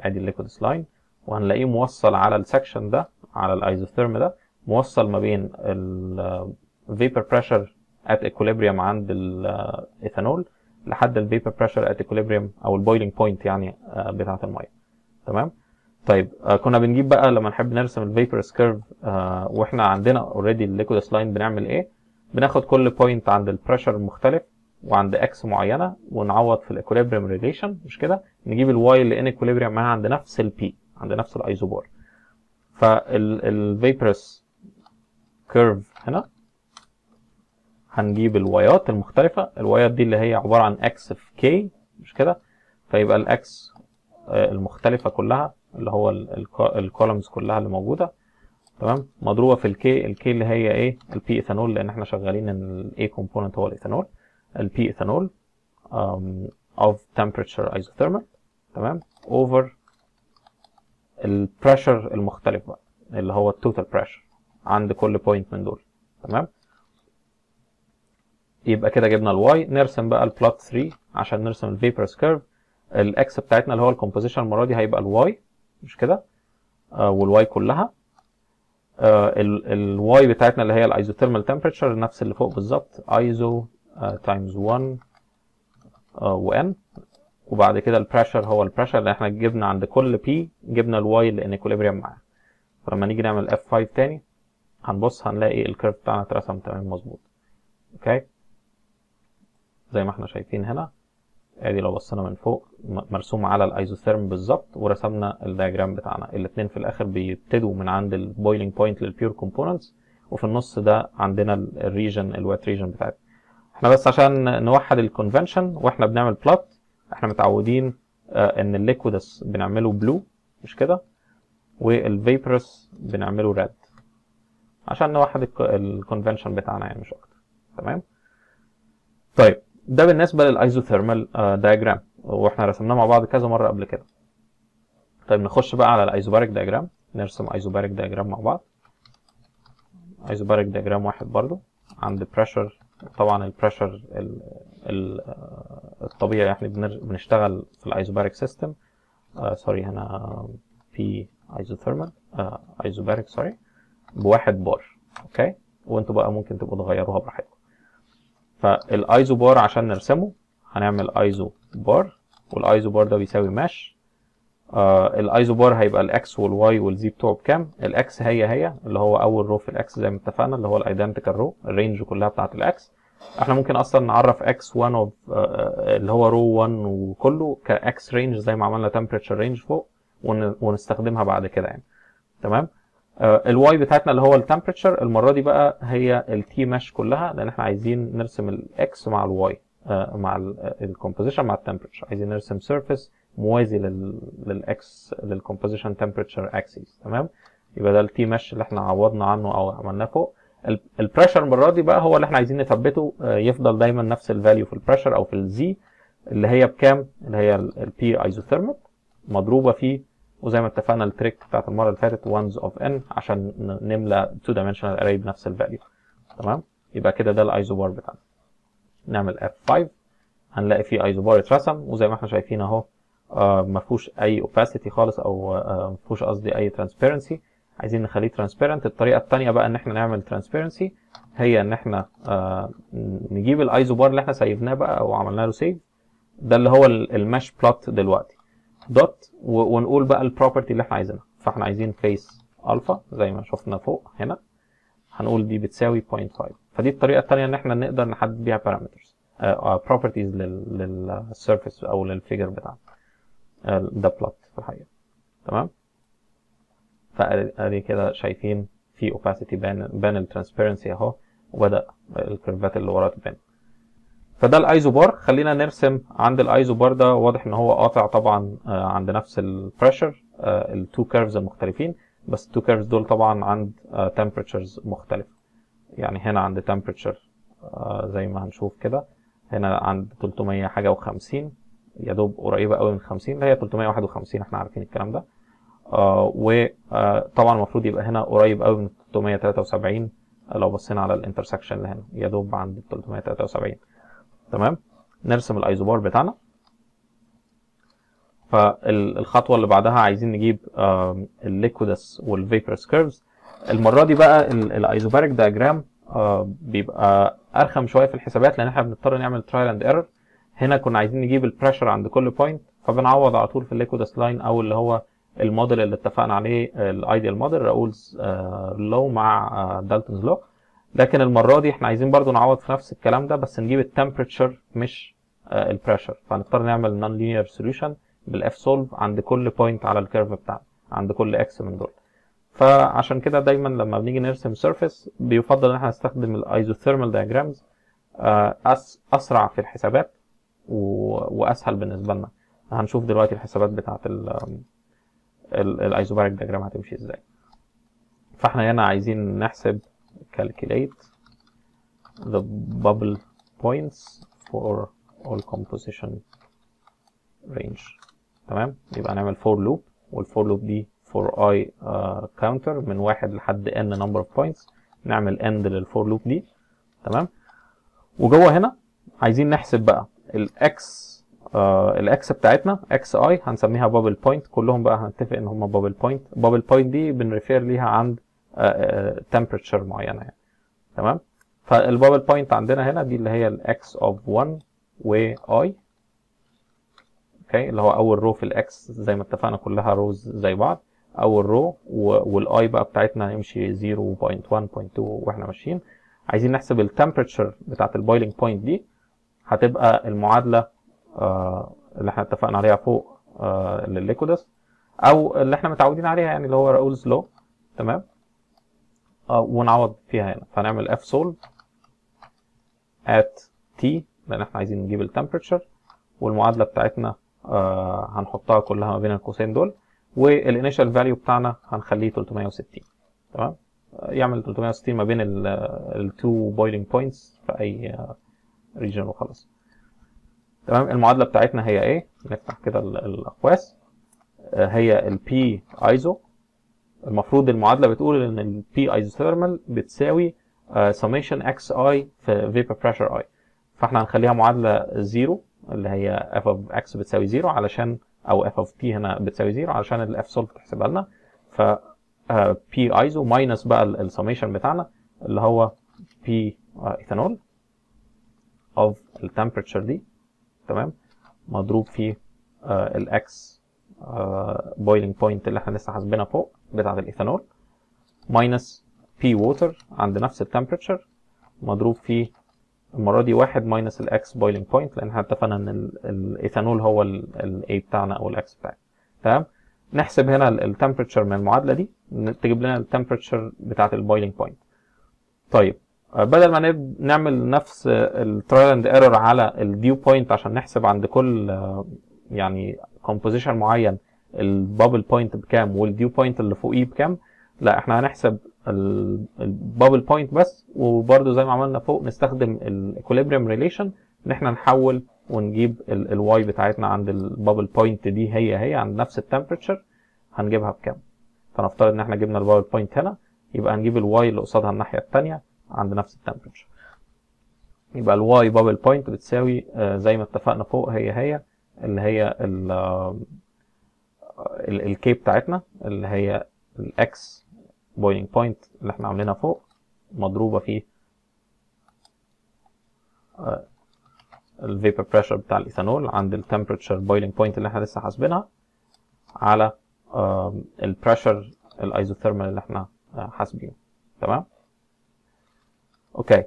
ادي ال liquidus line وهنلاقيه موصل على ال section ده على ال isotherm ده موصل ما بين ال vapor pressure at equilibrium عند الايثانول لحد ال vapor pressure at equilibrium أو ال boiling point يعني آه، بتاعة المية. تمام؟ طيب آه، كنا بنجيب بقى لما نحب نرسم ال vaporus curve وإحنا عندنا already ال liquidus line بنعمل إيه؟ بناخد كل point عند ال pressure المختلف وعند x معينة ونعوض في ال equilibrium relation مش كده؟ نجيب ال y اللي in equilibrium معاها عند نفس ال P عند نفس ال isobar فال vaporus curve هنا هنجيب ال y ات المختلفة. ال y ات دي اللي هي عبارة عن x في K مش كده؟ فيبقى ال x المختلفة كلها اللي هو ال columns كلها اللي موجودة. تمام؟ مضروبة في ال K ال K اللي هي إيه؟ ال P إيثانول لأن إحنا شغالين إن ال i component هو الإيثانول. ال P إيثانول of temperature isothermal تمام؟ over ال pressure المختلف بقى اللي هو ال total pressure عند كل point من دول تمام؟ يبقى كده جبنا ال y نرسم بقى ال plot 3 عشان نرسم ال vaporus curve ال x بتاعتنا اللي هو ال composition المرة دي هيبقى ال y مش كده؟ آه وال y كلها. آه ال y بتاعتنا اللي هي ال isothermal temperature نفس اللي فوق بالظبط iso times 1 one وبعد كده ال pressure هو ال pressure اللي إحنا جبنا عند كل P جبنا ال y اللي in معاه. فلما نيجي نعمل F 5 تاني هنبص هنلاقي ال curve بتاعنا اترسم تمام مظبوط. okay؟ زي ما إحنا شايفين هنا. أدي لو بصينا من فوق مرسوم على ال isotherm بالظبط ورسمنا ال diagram بتاعنا. الاثنين في الآخر بيبتدوا من عند ال boiling point لل pure components وفي النص ده عندنا ال region ال wet region بتاعتنا. إحنا بس عشان نوحد ال convention وإحنا بنعمل plot إحنا متعودين آه ان ال liquidus بنعمله blue مش كده؟ وال vaporus بنعمله red عشان نوحد ال convention بتاعنا يعني مش أكتر. تمام؟ طيب ده بالنسبة لل isothermal diagram وإحنا رسمناه مع بعض كذا مرة قبل كده. طيب نخش بقى على ال isobaric diagram نرسم isobaric diagram مع بعض. isobaric diagram واحد برضو. عند pressure طبعا ال pressure الطبيعي إحنا بنشتغل في ال isobaric system sorry هنا P isothermal isobaric sorry بواحد بار okay وانتوا بقى ممكن تبقوا تغيروها براحتكم. فال isobar عشان نرسمه هنعمل isobar وال isobar ده بيساوي mesh آه ال isobar هيبقى ال X وال Y وال Z بتوعه بكام؟ ال X هي هي اللي هو أول row في ال X زي ما اتفقنا اللي هو ال identical row ال range كلها بتاعت ال X إحنا ممكن أصلا نعرف X1 of اللي هو row 1 وكله ك X range زي ما عملنا temperature range فوق ون- ونستخدمها بعد كده يعني. تمام؟ ال Y بتاعتنا اللي هو ال temperature المرة دي بقى هي ال T mesh كلها لأن إحنا عايزين نرسم الاكس مع الواي مع الكومبوزيشن مع التمبريتشر عايزين نرسم surface موازي لل لل X لل composition temperature axis تمام؟ يبقى ده ال T mesh اللي إحنا عوضنا عنه أو عملناه فوق. ال pressure المرة دي بقى هو اللي إحنا عايزين نثبته آه، يفضل دايما نفس ال value في ال pressure أو في ال Z اللي هي بكام؟ اللي هي ال P isothermal مضروبة في وزي ما اتفقنا ال trick بتاعت المرة اللي فاتت ones of n عشان نملى two dimensional array بنفس ال value تمام؟ يبقى كده ده ال isobar بتاعنا. نعمل F5 هنلاقي فيه isobar اترسم وزي ما إحنا شايفين اهو ما فيهوش أي opacity خالص أو آه ما فيهوش قصدي أي transparency. عايزين نخليه transparent. الطريقة الثانية بقى إن إحنا نعمل transparency هي إن إحنا آه نجيب ال isobar اللي إحنا save ناه بقى أو عملنا له save ده اللي هو ال mesh plot دلوقتي. دوت ونقول بقى ال property اللي إحنا عايزينها. فإحنا عايزين face alpha زي ما شفنا فوق هنا. هنقول دي بتساوي 0.5 فدي الطريقة الثانية إن إحنا نقدر نحدد بيها parameters properties لل surface أو لل figure بتاعنا. آه، ده plot في الحقيقة. تمام؟ فادي كده شايفين في opacity بان بان ال transparency اهو وبدأ ال curve ات اللي ورا تبان. فده ال isobar خلينا نرسم عند ال isobar ده واضح إن هو قاطع طبعا آه، عند نفس ال pressure ال two curves المختلفين. بس ال two curves دول طبعا عند temperatures مختلفة. يعني هنا عند temperature زي ما هنشوف كده. هنا عند 300 حاجة و50 يا دوب قريبة قوي من 50 اللي هي 351 إحنا عارفين الكلام ده. آه وطبعا المفروض يبقى هنا قريب قوي من 373 لو بصينا على ال intersection اللي هنا. يا دوب عند 373 تمام؟ نرسم ال isobar بتاعنا. فالخطوة اللي بعدها عايزين نجيب ال liquidus وال vaporus curves المرة دي بقى ال isobaric diagram بيبقى أرخم شوية في الحسابات لأن إحنا بنضطر نعمل trial and error هنا كنا عايزين نجيب ال pressure عند كل point فبنعوض على طول في ال liquidus line أو اللي هو الموديل اللي اتفقنا عليه ال ideal model Raoult's law مع Dalton's law لكن المرة دي إحنا عايزين برضو نعوض في نفس الكلام ده بس نجيب ال temperature مش ال pressure فهنضطر نعمل nonlinear solution بال fsolve عند كل point على ال curve بتاعنا عند كل X من دول. فعشان كده دايما لما بنيجي نرسم surface بيفضل إن إحنا نستخدم ال isothermal diagrams أسرع في الحسابات. وأسهل بالنسبة لنا. هنشوف دلوقتي الحسابات بتاعت ال isobaric diagram هتمشي إزاي. فإحنا هنا عايزين نحسب calculate the bubble points for all composition range. تمام؟ يبقى نعمل for loop وال for loop دي for i uh, counter من واحد لحد n number of points. نعمل end لل for loop دي. تمام؟ وجوه هنا عايزين نحسب بقى الاكس آه الاكس بتاعتنا إكس اي هنسميها bubble point كلهم بقى هنتفق إن هم bubble point bubble point دي بن refer ليها عند temperature معينة يعني. تمام؟ فال bubble point عندنا هنا دي اللي هي ال X of 1 و i okay اللي هو أول row في ال X زي ما اتفقنا كلها rows زي بعض. أول row وال i بقى بتاعتنا هيمشي 0.1 0.2 وإحنا ماشيين. عايزين نحسب ال temperature بتاعت ال boiling point دي هتبقى المعادلة آه اللي إحنا اتفقنا عليها فوق آه للل liquidus أو اللي إحنا متعودين عليها يعني اللي هو Raoult's law تمام؟ آه ونعوض فيها هنا. فنعمل fsolve at t لأن إحنا عايزين نجيب ال temperature والمعادلة بتاعتنا هنحطها كلها ما بين القوسين دول وال initial value بتاعنا هنخليه 360 تمام؟ يعمل 360 ما بين ال two boiling points في أي region وخلاص. تمام؟ المعادلة بتاعتنا هي إيه؟ نفتح كده الأقواس. هي ال P iso المفروض المعادلة بتقول إن ال P isothermal بتساوي summation X i في vapor pressure i فإحنا هنخليها معادلة zero اللي هي f of X بتساوي zero علشان أو f of T هنا بتساوي zero علشان ال fsolve تحسبها لنا. ف P iso minus بقى السميشن بتاعنا اللي هو P ethanol of ال temperature دي تمام؟ مضروب في ال X boiling point اللي إحنا لسه حاسبينها فوق بتاعة الايثانول minus P water عند نفس ال temperature مضروب في المرة دي واحد minus ال x boiling point لأن إحنا اتفقنا إن الايثانول هو ال A بتاعنا أو ال x بتاعنا. تمام؟ نحسب هنا ال temperature من المعادلة دي تجيب لنا ال temperature بتاعة ال boiling point طيب بدل ما نعمل نفس ال trial and error على ال dew point عشان نحسب عند كل يعني composition معين ال bubble point بكام وال dew point اللي فوقيه بكام لا إحنا هنحسب ال bubble point بس وبرده زي ما عملنا فوق نستخدم ال equilibrium relation إن إحنا نحول ونجيب ال y بتاعتنا عند ال bubble point دي هي هي عند نفس ال temperature هنجيبها بكام؟ فنفترض إن إحنا جبنا ال bubble point هنا يبقى هنجيب ال y اللي قصادها الناحية الثانية عند نفس ال temperature يبقى ال y bubble point بتساوي زي ما اتفقنا فوق هي هي اللي هي ال K بتاعتنا اللي هي ال x boiling point اللي إحنا عاملينها فوق. مضروبة في ال vapor pressure بتاع الإيثانول عند ال temperature boiling point اللي إحنا لسه حاسبينها على ال pressure ال isothermal اللي إحنا حاسبينه. تمام؟ Okay.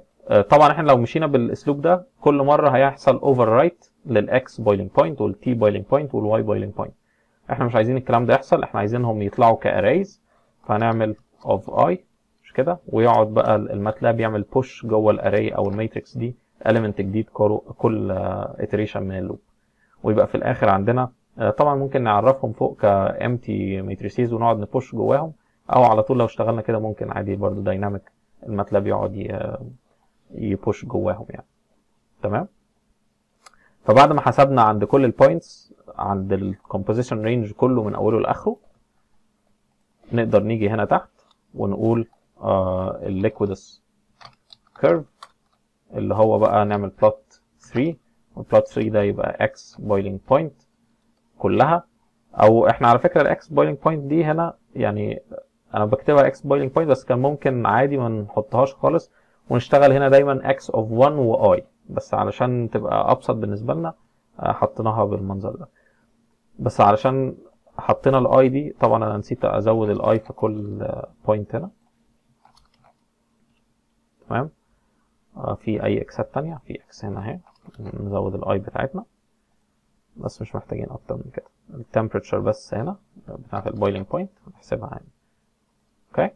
طبعا إحنا لو مشينا بالأسلوب ده كل مرة هيحصل overwrite لل x boiling point وال T boiling point وال y boiling point إحنا مش عايزين الكلام ده يحصل إحنا عايزينهم يطلعوا ك arrays فهنعمل of i مش كده؟ ويقعد بقى الماتلاب يعمل push جوه ال array أو ال matrix دي element جديد كل iteration من ال loop. ويبقى في الآخر عندنا طبعا ممكن نعرفهم فوق ك empty matrices ونقعد ن push جواهم أو على طول لو اشتغلنا كده ممكن عادي برضو dynamic الماتلاب يقعد ي push جواهم يعني. تمام؟ فبعد ما حسبنا عند كل ال points عند ال composition range كله من أوله لآخره نقدر نيجي هنا تحت ونقول آه ال liquidus curve اللي هو بقى نعمل plot 3 وال plot 3 ده يبقى x boiling point كلها. أو إحنا على فكرة ال x boiling point دي هنا يعني أنا بكتبها x boiling point بس كان ممكن عادي ما نحطهاش خالص ونشتغل هنا دايما x of 1 و i. بس علشان تبقى أبسط بالنسبة لنا حطيناها بالمنظر ده. بس علشان حطينا ال i دي طبعا أنا نسيت أزود ال i في كل point هنا. تمام؟ في أي x ات تانية في x هنا أهي. نزود ال i بتاعتنا. بس مش محتاجين أكتر من كده. ال temperature بس هنا بتاعت ال boiling point هنحسبها يعني okay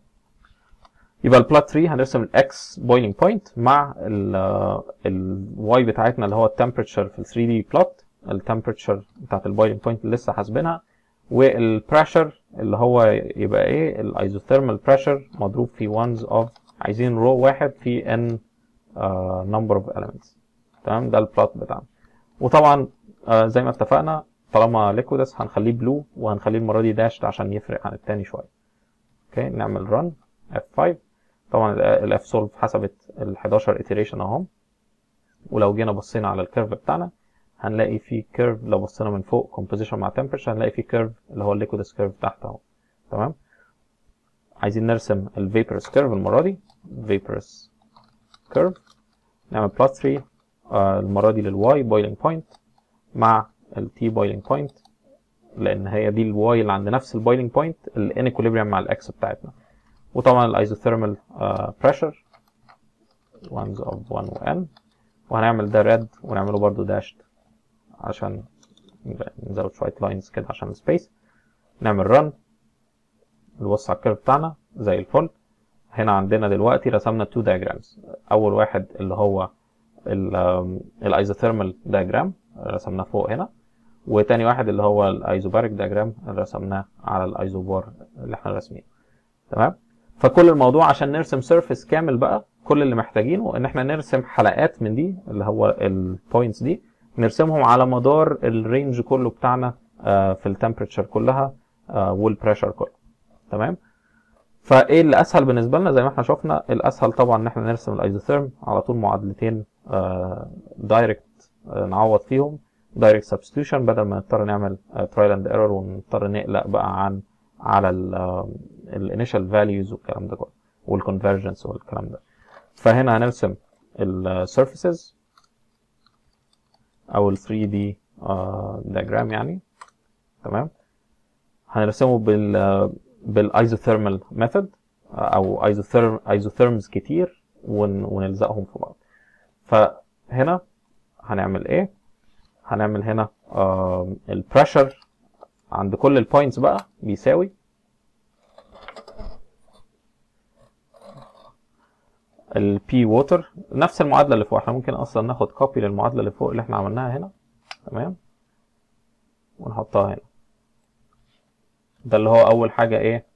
يبقى ال plot 3 هنرسم ال x boiling point مع ال y بتاعتنا اللي هو ال temperature في ال 3D plot ال temperature بتاعت ال boiling point اللي لسه حاسبينها وال pressure اللي هو يبقى إيه؟ ال isothermal pressure مضروب في ones of عايزين row واحد في uh, number of elements. تمام؟ ده ال plot بتاعنا. وطبعا uh, زي ما اتفقنا طالما liquidus هنخليه blue وهنخليه المرة دي dashed عشان يفرق عن التاني شوية. Okay نعمل run F5 طبعا ال fsolve حسبت ال 11 iteration اهم ولو جينا بصينا على ال curve بتاعنا هنلاقي في curve لو بصينا من فوق composition مع temperature هنلاقي في curve اللي هو ال liquidus curve تحت أهو. تمام؟ عايزين نرسم ال vaporus curve المرة دي. vaporus curve نعمل plot 3 آه المرة دي لل y boiling point مع ال T boiling point لأن هي دي ال y اللي عند نفس ال boiling point ال in equilibrium مع ال x بتاعتنا. وطبعا ال isothermal pressure ones of 1 و n. وهنعمل ده red ونعمله برضو dashed عشان نزود شوية lines كده عشان ال space نعمل run نبص على ال curve بتاعنا زي الفل. هنا عندنا دلوقتي رسمنا two diagrams. أول واحد اللي هو ال isothermal diagram رسمناه فوق هنا. وتاني واحد اللي هو ال isobaric diagram رسمناه على ال isobar اللي إحنا راسمينه. تمام؟ فكل الموضوع عشان نرسم surface كامل بقى كل اللي محتاجينه ان إحنا نرسم حلقات من دي اللي هو ال points دي نرسمهم على مدار ال range كله بتاعنا في ال temperature كلها وال pressure كله. تمام؟ فايه اللي اسهل بالنسبة لنا؟ زي ما إحنا شفنا الاسهل طبعا ان إحنا نرسم ال isotherm على طول معادلتين direct نعوض فيهم. direct substitution بدل ما نضطر نعمل trial and error ونضطر نقلق بقى عن على ال initial values والكلام ده كله وال convergence والكلام ده. فهنا هنرسم ال surfaces أو ال 3D diagram يعني. تمام؟ هنرسمه بال بال isothermal method أو isotherm isotherms كتير ون... ونلزقهم في بعض. فهنا هنعمل إيه؟ هنعمل هنا ال pressure عند كل ال points بقى بيساوي ال P water نفس المعادلة اللي فوق إحنا ممكن أصلا ناخد copy للمعادلة اللي فوق اللي إحنا عملناها هنا تمام؟ ونحطها هنا. ده اللي هو أول حاجة إيه؟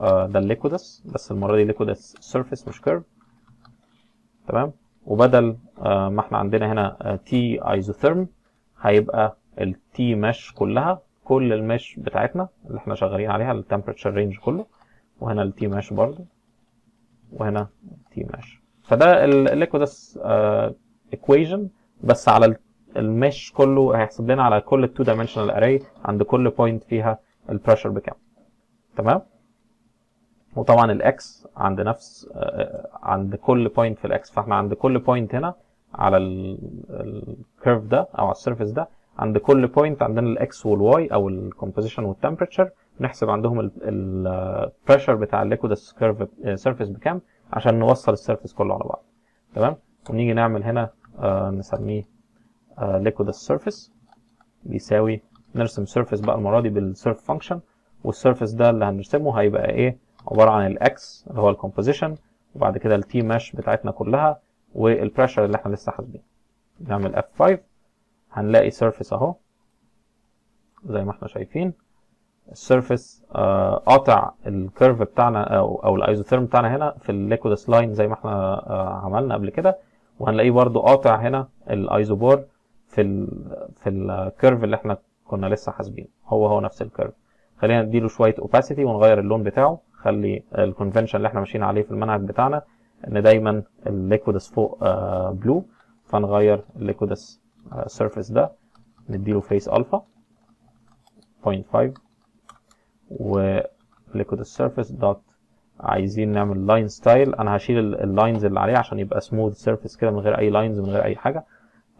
آه ده ال liquidus بس المرة دي liquidus surface مش curve تمام؟ وبدل آه ما إحنا عندنا هنا T آه isotherm هيبقى ال T mesh كلها كل ال mesh بتاعتنا اللي إحنا شغالين عليها ال temperature range كله وهنا ال T mesh برضو وهنا T mesh فده ال liquidus equation بس على ال mesh كله هيحسب لنا على كل ال two dimensional array عند كل point فيها ال pressure بكام. تمام؟ وطبعا ال X عند نفس عند كل point في ال X فاحنا عند كل point هنا على ال curve ده أو على ال surface ده عند كل point عندنا ال X وال Y أو ال composition وال temperature نحسب عندهم ال pressure بتاع ال liquidus curve surface بكام عشان نوصل ال surface كله على بعض. تمام؟ ونيجي نعمل هنا آه نسميه آه liquidus surface بيساوي نرسم surface بقى المرة دي بال surf function وال surface ده اللي هنرسمه هيبقى إيه؟ عبارة عن الاكس اللي هو الكومبوزيشن وبعد كده التي مش بتاعتنا كلها والبريشر اللي إحنا لسه حاسبينه. نعمل F5 هنلاقي surface اهو زي ما إحنا شايفين. ال surface آه قاطع ال curve بتاعنا أو أو ال isotherm بتاعنا هنا في ال liquidus line زي ما إحنا آه عملنا قبل كده. وهنلاقيه برضو قاطع هنا ال isobar في ال في ال curve اللي إحنا كنا لسه حاسبينه. هو هو نفس ال curve خلينا نديله شوية opacity ونغير اللون بتاعه خلي ال convention اللي إحنا ماشيين عليه في المنهج بتاعنا إن دايما ال liquidus فوق آه blue فنغير ال liquidus surface ده نديله face alpha 0.5 و liquidus surface dot عايزين نعمل line style أنا هشيل ال lines اللي عليه عشان يبقى smooth surface كده من غير أي lines من غير أي حاجة.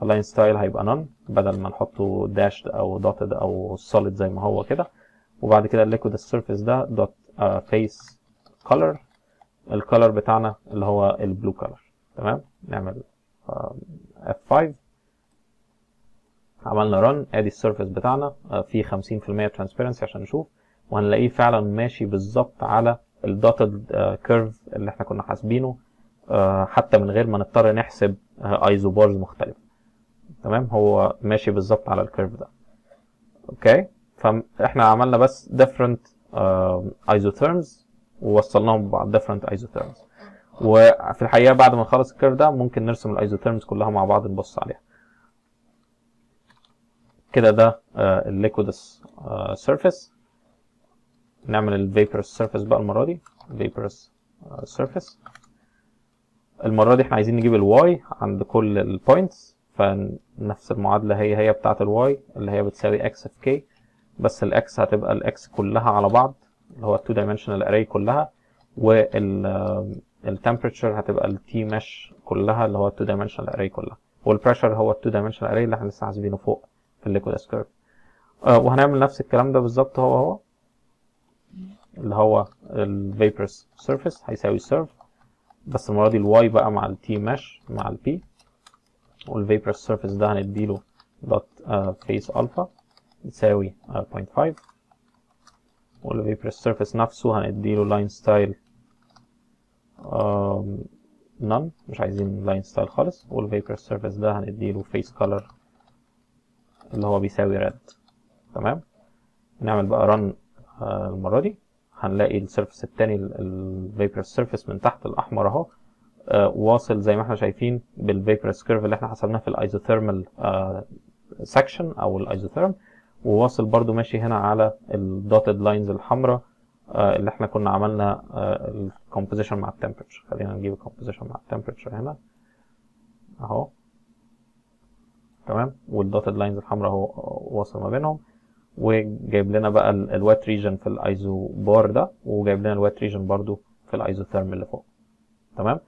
ال line style هيبقى none بدل ما نحطه dashed أو dotted أو solid زي ما هو كده. وبعد كده ال liquidus surface ده dot face color ال color بتاعنا اللي هو ال blue color تمام؟ نعمل F5 عملنا run ادي ال surface بتاعنا. فيه 50% transparency عشان نشوف. وهنلاقيه فعلا ماشي بالظبط على ال dotted curve اللي إحنا كنا حاسبينه. حتى من غير ما نضطر نحسب isobars مختلفة. تمام؟ هو ماشي بالظبط على ال curve ده. okay؟ فاحنا عملنا بس different isotherms ووصلناهم ببعض different isotherms وفي الحقيقة بعد ما نخلص ال curve ده ممكن نرسم ال isotherms كلها مع بعض نبص عليها. كده ده ال liquidus surface نعمل ال vaporus surface بقى المرة دي. vaporus surface المرة دي إحنا عايزين نجيب ال Y عند كل ال points فنفس المعادلة هي هي بتاعه ال Y اللي هي بتساوي X في K بس ال X هتبقى ال X كلها على بعض. اللي هو ال two dimensional array كلها وال temperature هتبقى ال T mesh كلها اللي هو ال two dimensional array كلها. وال pressure هو ال two dimensional array اللي إحنا لسه حاسبينه فوق في ال liquidus curve آه وهنعمل نفس الكلام ده بالظبط هو هو اللي هو ال vaporus surface هيساوي surf بس المرة دي ال Y بقى مع ال T mesh مع ال P وال vaporus surface ده هنديله dot face alpha يساوي 0.5 وال vaporus surface نفسه هنديله line style none مش عايزين line style خالص. وال vaporus surface ده هنديله face color اللي هو بيساوي red تمام؟ نعمل بقى run المرة دي. هنلاقي ال surface التاني ال vaporus surface من تحت الأحمر أهو. آه واصل زي ما إحنا شايفين بال vaporus curve اللي إحنا حسبناه في ال isothermal section أو ال isotherm وواصل برضو ماشي هنا على ال dotted lines الحمراء آه اللي إحنا كنا عملنا ال composition مع ال temperature خلينا نجيب ال composition مع ال temperature هنا. اهو. تمام؟ وال dotted lines الحمراء اهو واصل ما بينهم. وجايب لنا بقى ال wet region في ال isobar ده وجايب لنا ال wet region برضو في ال isotherm اللي فوق. تمام؟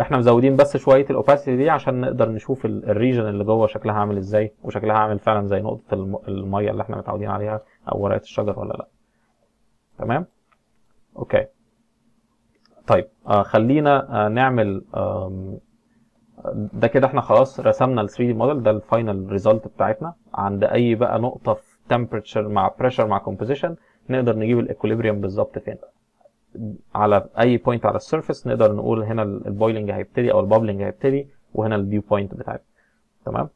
إحنا مزودين بس شوية ال opacity دي عشان نقدر نشوف ال region اللي جوه شكلها عامل إزاي وشكلها عامل فعلا زي نقطة الم- المية اللي إحنا متعودين عليها أو ورقة الشجر ولا لأ. تمام؟ okay. طيب آه خلينا آه نعمل آم، ده كده إحنا خلاص رسمنا ال 3 دي موديل ده ال final result بتاعتنا. عند أي بقى نقطة في temperature مع pressure مع composition نقدر نجيب ال equilibrium بالظبط فين؟ على أي point على ال surface نقدر نقول هنا ال boiling هيبتدي أو ال bubbling هيبتدي وهنا ال dew point بتاعتنا. تمام؟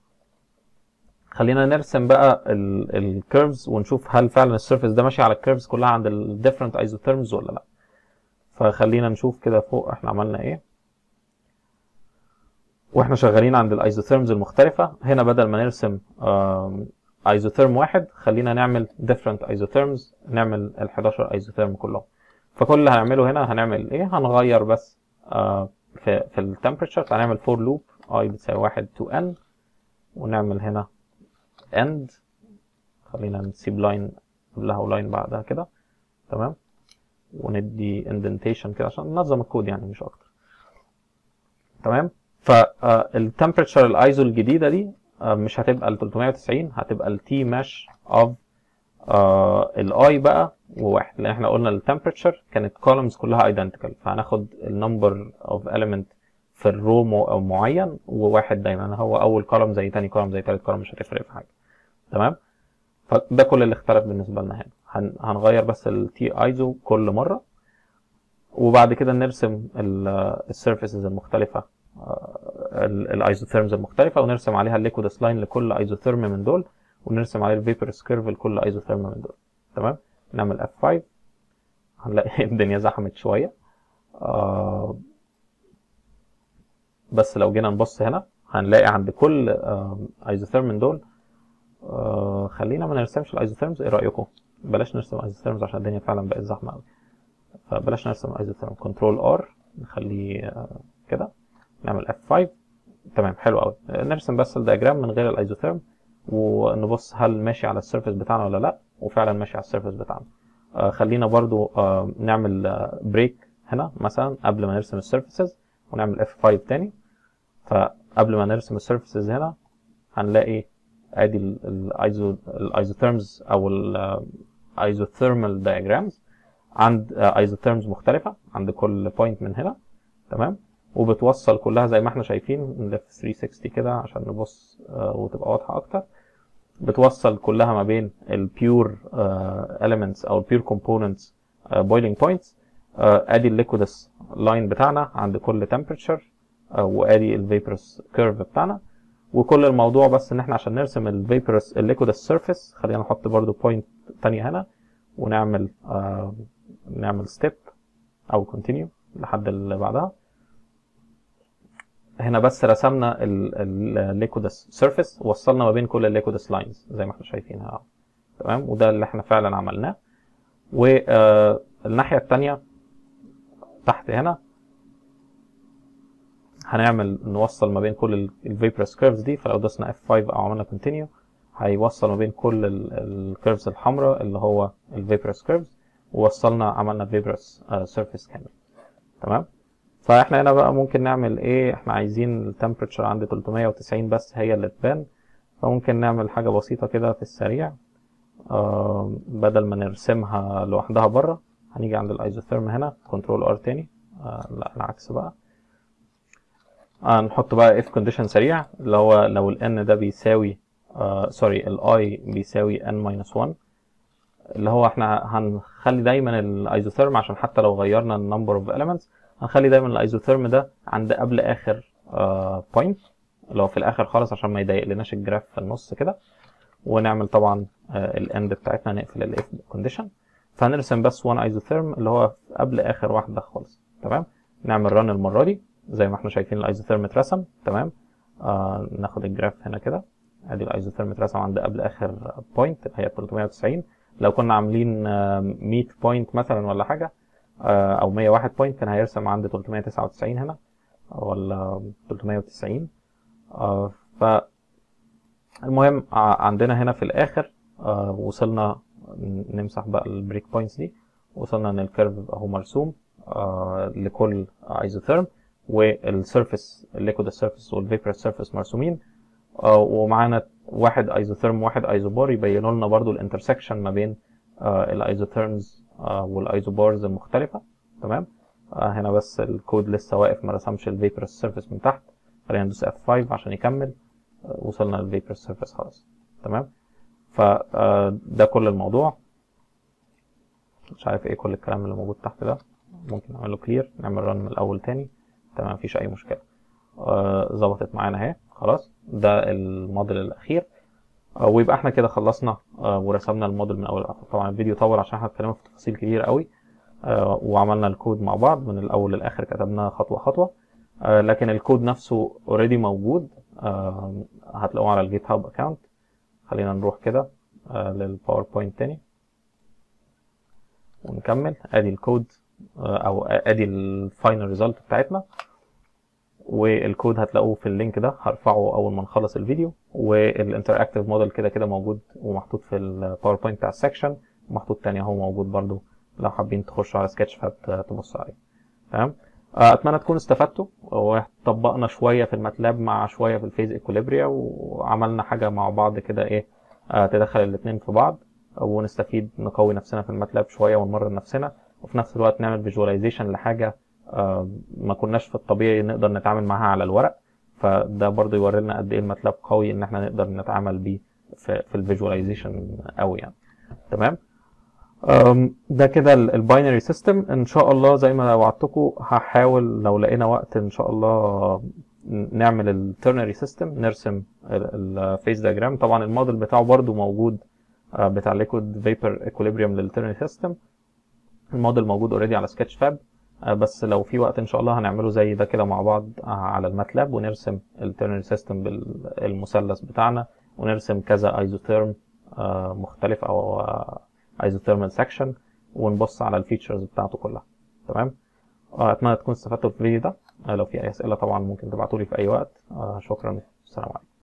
خلينا نرسم بقى ال curves ونشوف هل فعلا ال surface ده ماشي على ال curves كلها عند ال different isotherms ولا لأ. فخلينا نشوف كده فوق إحنا عملنا إيه. وإحنا شغالين عند ال isotherms المختلفة. هنا بدل ما نرسم isotherm واحد خلينا نعمل different isotherms نعمل ال 11 isotherm كلهم. فكل اللي هنعمله هنا هنعمل إيه؟ هنغير بس آه في في ال temperature هنعمل for loop i بتساوي 1 to n. ونعمل هنا end. خلينا نسيب line قبلها و line بعدها كده. تمام؟ وندي indentation كده عشان ننظم الكود يعني مش أكتر. تمام؟ فال temperature ال iso الجديدة دي آه، مش هتبقى ال 390 هتبقى ال T mesh of ال i بقى. وواحد لأن إحنا قلنا ال temperature كانت columns كلها identical فهناخد ال number of element في ال row أو معين وواحد دايما. هو أول column زي تاني column زي تالت column مش هتفرق في حاجة. تمام؟ فده كل اللي اختلف بالنسبة لنا هنا. هن- هنغير بس ال T iso كل مرة. وبعد كده نرسم ال surfaces المختلفة ال isotherms المختلفة ونرسم عليها ال liquidus line لكل isotherm من دول ونرسم عليه ال vaporus curve لكل isotherm من دول. تمام؟ نعمل F5 هنلاقي الدنيا زحمت شوية. آه بس لو جينا نبص هنا هنلاقي عند كل isotherm من دول آه خلينا ما نرسمش ال isotherms إيه رأيكم؟ بلاش نرسم isotherms عشان الدنيا فعلا بقت زحمة قوي. فبلاش نرسم isotherm control R نخليه آه كده. نعمل F5 تمام حلو قوي. نرسم بس ال diagram من غير ال isotherm ونبص هل ماشي على ال surface بتاعنا ولا لا. وفعلا ماشي على ال surface بتاعنا. آه خلينا برضو آه نعمل آه break هنا مثلا قبل ما نرسم ال surfaces ونعمل F5 تاني. فقبل ما نرسم ال surfaces هنا هنلاقي أدي ال iso ال isotherms أو ال isothermal diagrams عند isotherms مختلفة عند كل point من هنا. تمام؟ وبتوصل كلها زي ما إحنا شايفين نلف 360 كده عشان نبص آه، وتبقى واضحة أكتر. بتوصل كلها ما بين ال pure elements أو ال pure components boiling points آدي ال liquidus line بتاعنا عند كل temperature آه، وآدي ال vaporus curve بتاعنا. وكل الموضوع بس إن إحنا عشان نرسم ال vaporus ال liquidus surface خلينا نحط برضو point تانية هنا ونعمل آه نعمل step أو continue لحد اللي بعدها. هنا بس رسمنا ال liquidus surface وصلنا ما بين كل ال liquidus lines زي ما إحنا شايفين اهو. تمام؟ وده اللي إحنا فعلا عملناه. والناحيه الثانية تحت هنا هنعمل نوصل ما بين كل ال vaporus curves دي فلو دوسنا F5 أو عملنا continue هيوصل ما بين كل ال curves الحمراء اللي هو ال vaporus curves ووصلنا عملنا vaporus surface كامل. تمام؟ فاحنا هنا بقى ممكن نعمل إيه؟ إحنا عايزين ال temperature عند 390 بس هي اللي تبان. فممكن نعمل حاجة بسيطة كده في السريع. آه بدل ما نرسمها لوحدها بره هنيجي عند ال isotherm هنا control R تاني. آه لا العكس بقى. آه نحط بقى if condition سريع اللي هو لو ال n ده بيساوي آه sorry ال i بيساوي n minus 1 اللي هو إحنا هنخلي دايما ال isotherm عشان حتى لو غيرنا ال number of elements هنخلي دايما ال isotherm ده عند قبل آخر point اللي هو في الآخر خالص عشان ما يضايقلناش ال graph في النص كده. ونعمل طبعا ال end بتاعتنا نقفل ال if condition فهنرسم بس one isotherm اللي هو قبل آخر واحدة خالص تمام؟ نعمل run المرة دي زي ما إحنا شايفين ال isotherm اترسم تمام؟ آه ناخد ال graph هنا كده. ادي ال isotherm اترسم عند قبل آخر point هي 390 لو كنا عاملين 100 point مثلا ولا حاجة أو 101 point كان هيرسم عند 399 هنا ولا 390 ف المهم عندنا هنا في الآخر آه، وصلنا نمسح بقى ال break points دي وصلنا إن ال curve بقى هو مرسوم آه، لكل isotherm وال surface ال liquid surface وال vapor surface مرسومين. آه، ومعانا واحد isotherm واحد isobar يبينوا لنا برضو ال intersection ما بين ال isotherms وال isobars المختلفة. تمام؟ آه، هنا بس الكود لسه واقف ما رسمش ال vapor surface من تحت. خلينا ندوس F5 عشان يكمل. آه، وصلنا لل vapor surface خلاص. تمام؟ فده كل الموضوع. مش عارف إيه كل الكلام اللي موجود تحت ده. ممكن نعمله clear نعمل run من الأول تاني. تمام مفيش أي مشكلة. آه، ظبطت معانا اهي. خلاص ده الموديل الأخير. آه، ويبقى إحنا كده خلصنا آه، ورسمنا الموديل من أول طبعا الفيديو طول عشان إحنا اتكلمنا في تفاصيل كتير قوي آه، وعملنا الكود مع بعض من الأول للآخر كتبناه خطوة خطوة. آه، لكن الكود نفسه already موجود آه، هتلاقوه على ال GitHub account خلينا نروح كده آه، لل PowerPoint تاني. ونكمل. ادي الكود آه، أو ادي ال final result بتاعتنا. والكود هتلاقوه في ال link ده هرفعه أول ما نخلص الفيديو وال interactive model كده كده موجود ومحطوط في ال PowerPoint بتاع ال section ومحطوط تاني أهو موجود برضو لو حابين تخشوا على Sketchfab تبصوا عليه. تمام؟ آه، أتمنى تكونوا استفدتوا وطبقنا شوية في ال MATLAB مع شوية في ال phase equilibria وعملنا حاجة مع بعض كده إيه آه، تدخل الاثنين في بعض ونستفيد نقوي نفسنا في ال MATLAB شوية ونمرن نفسنا وفي نفس الوقت نعمل visualization لحاجة ما كناش في الطبيعي نقدر نتعامل معاها على الورق. فده برضه يوري لنا قد إيه ال MATLAB قوي إن إحنا نقدر نتعامل بيه في, في ال visualization قوي يعني. تمام؟ ده كده ال binary system. إن شاء الله زي ما وعدتكم هحاول لو لقينا وقت إن شاء الله نعمل ال ternary system نرسم ال phase diagram طبعا الموديل بتاعه برضو موجود آه، بتاع liquid vapor equilibrium لل ternary system ال model موجود already على Sketchfab بس لو في وقت إن شاء الله هنعمله زي ده كده مع بعض آه، على ال MATLAB ونرسم ال ternary system بالمثلث بتاعنا ونرسم كذا isotherm مختلف أو isothermal section ونبص على ال features بتاعته كلها. تمام؟ آه، أتمنى تكونوا استفدتوا في الفيديو ده. آه، لو في أي أسئلة طبعا ممكن تبعتوا لي في أي وقت. آه، شكرا. السلام عليكم.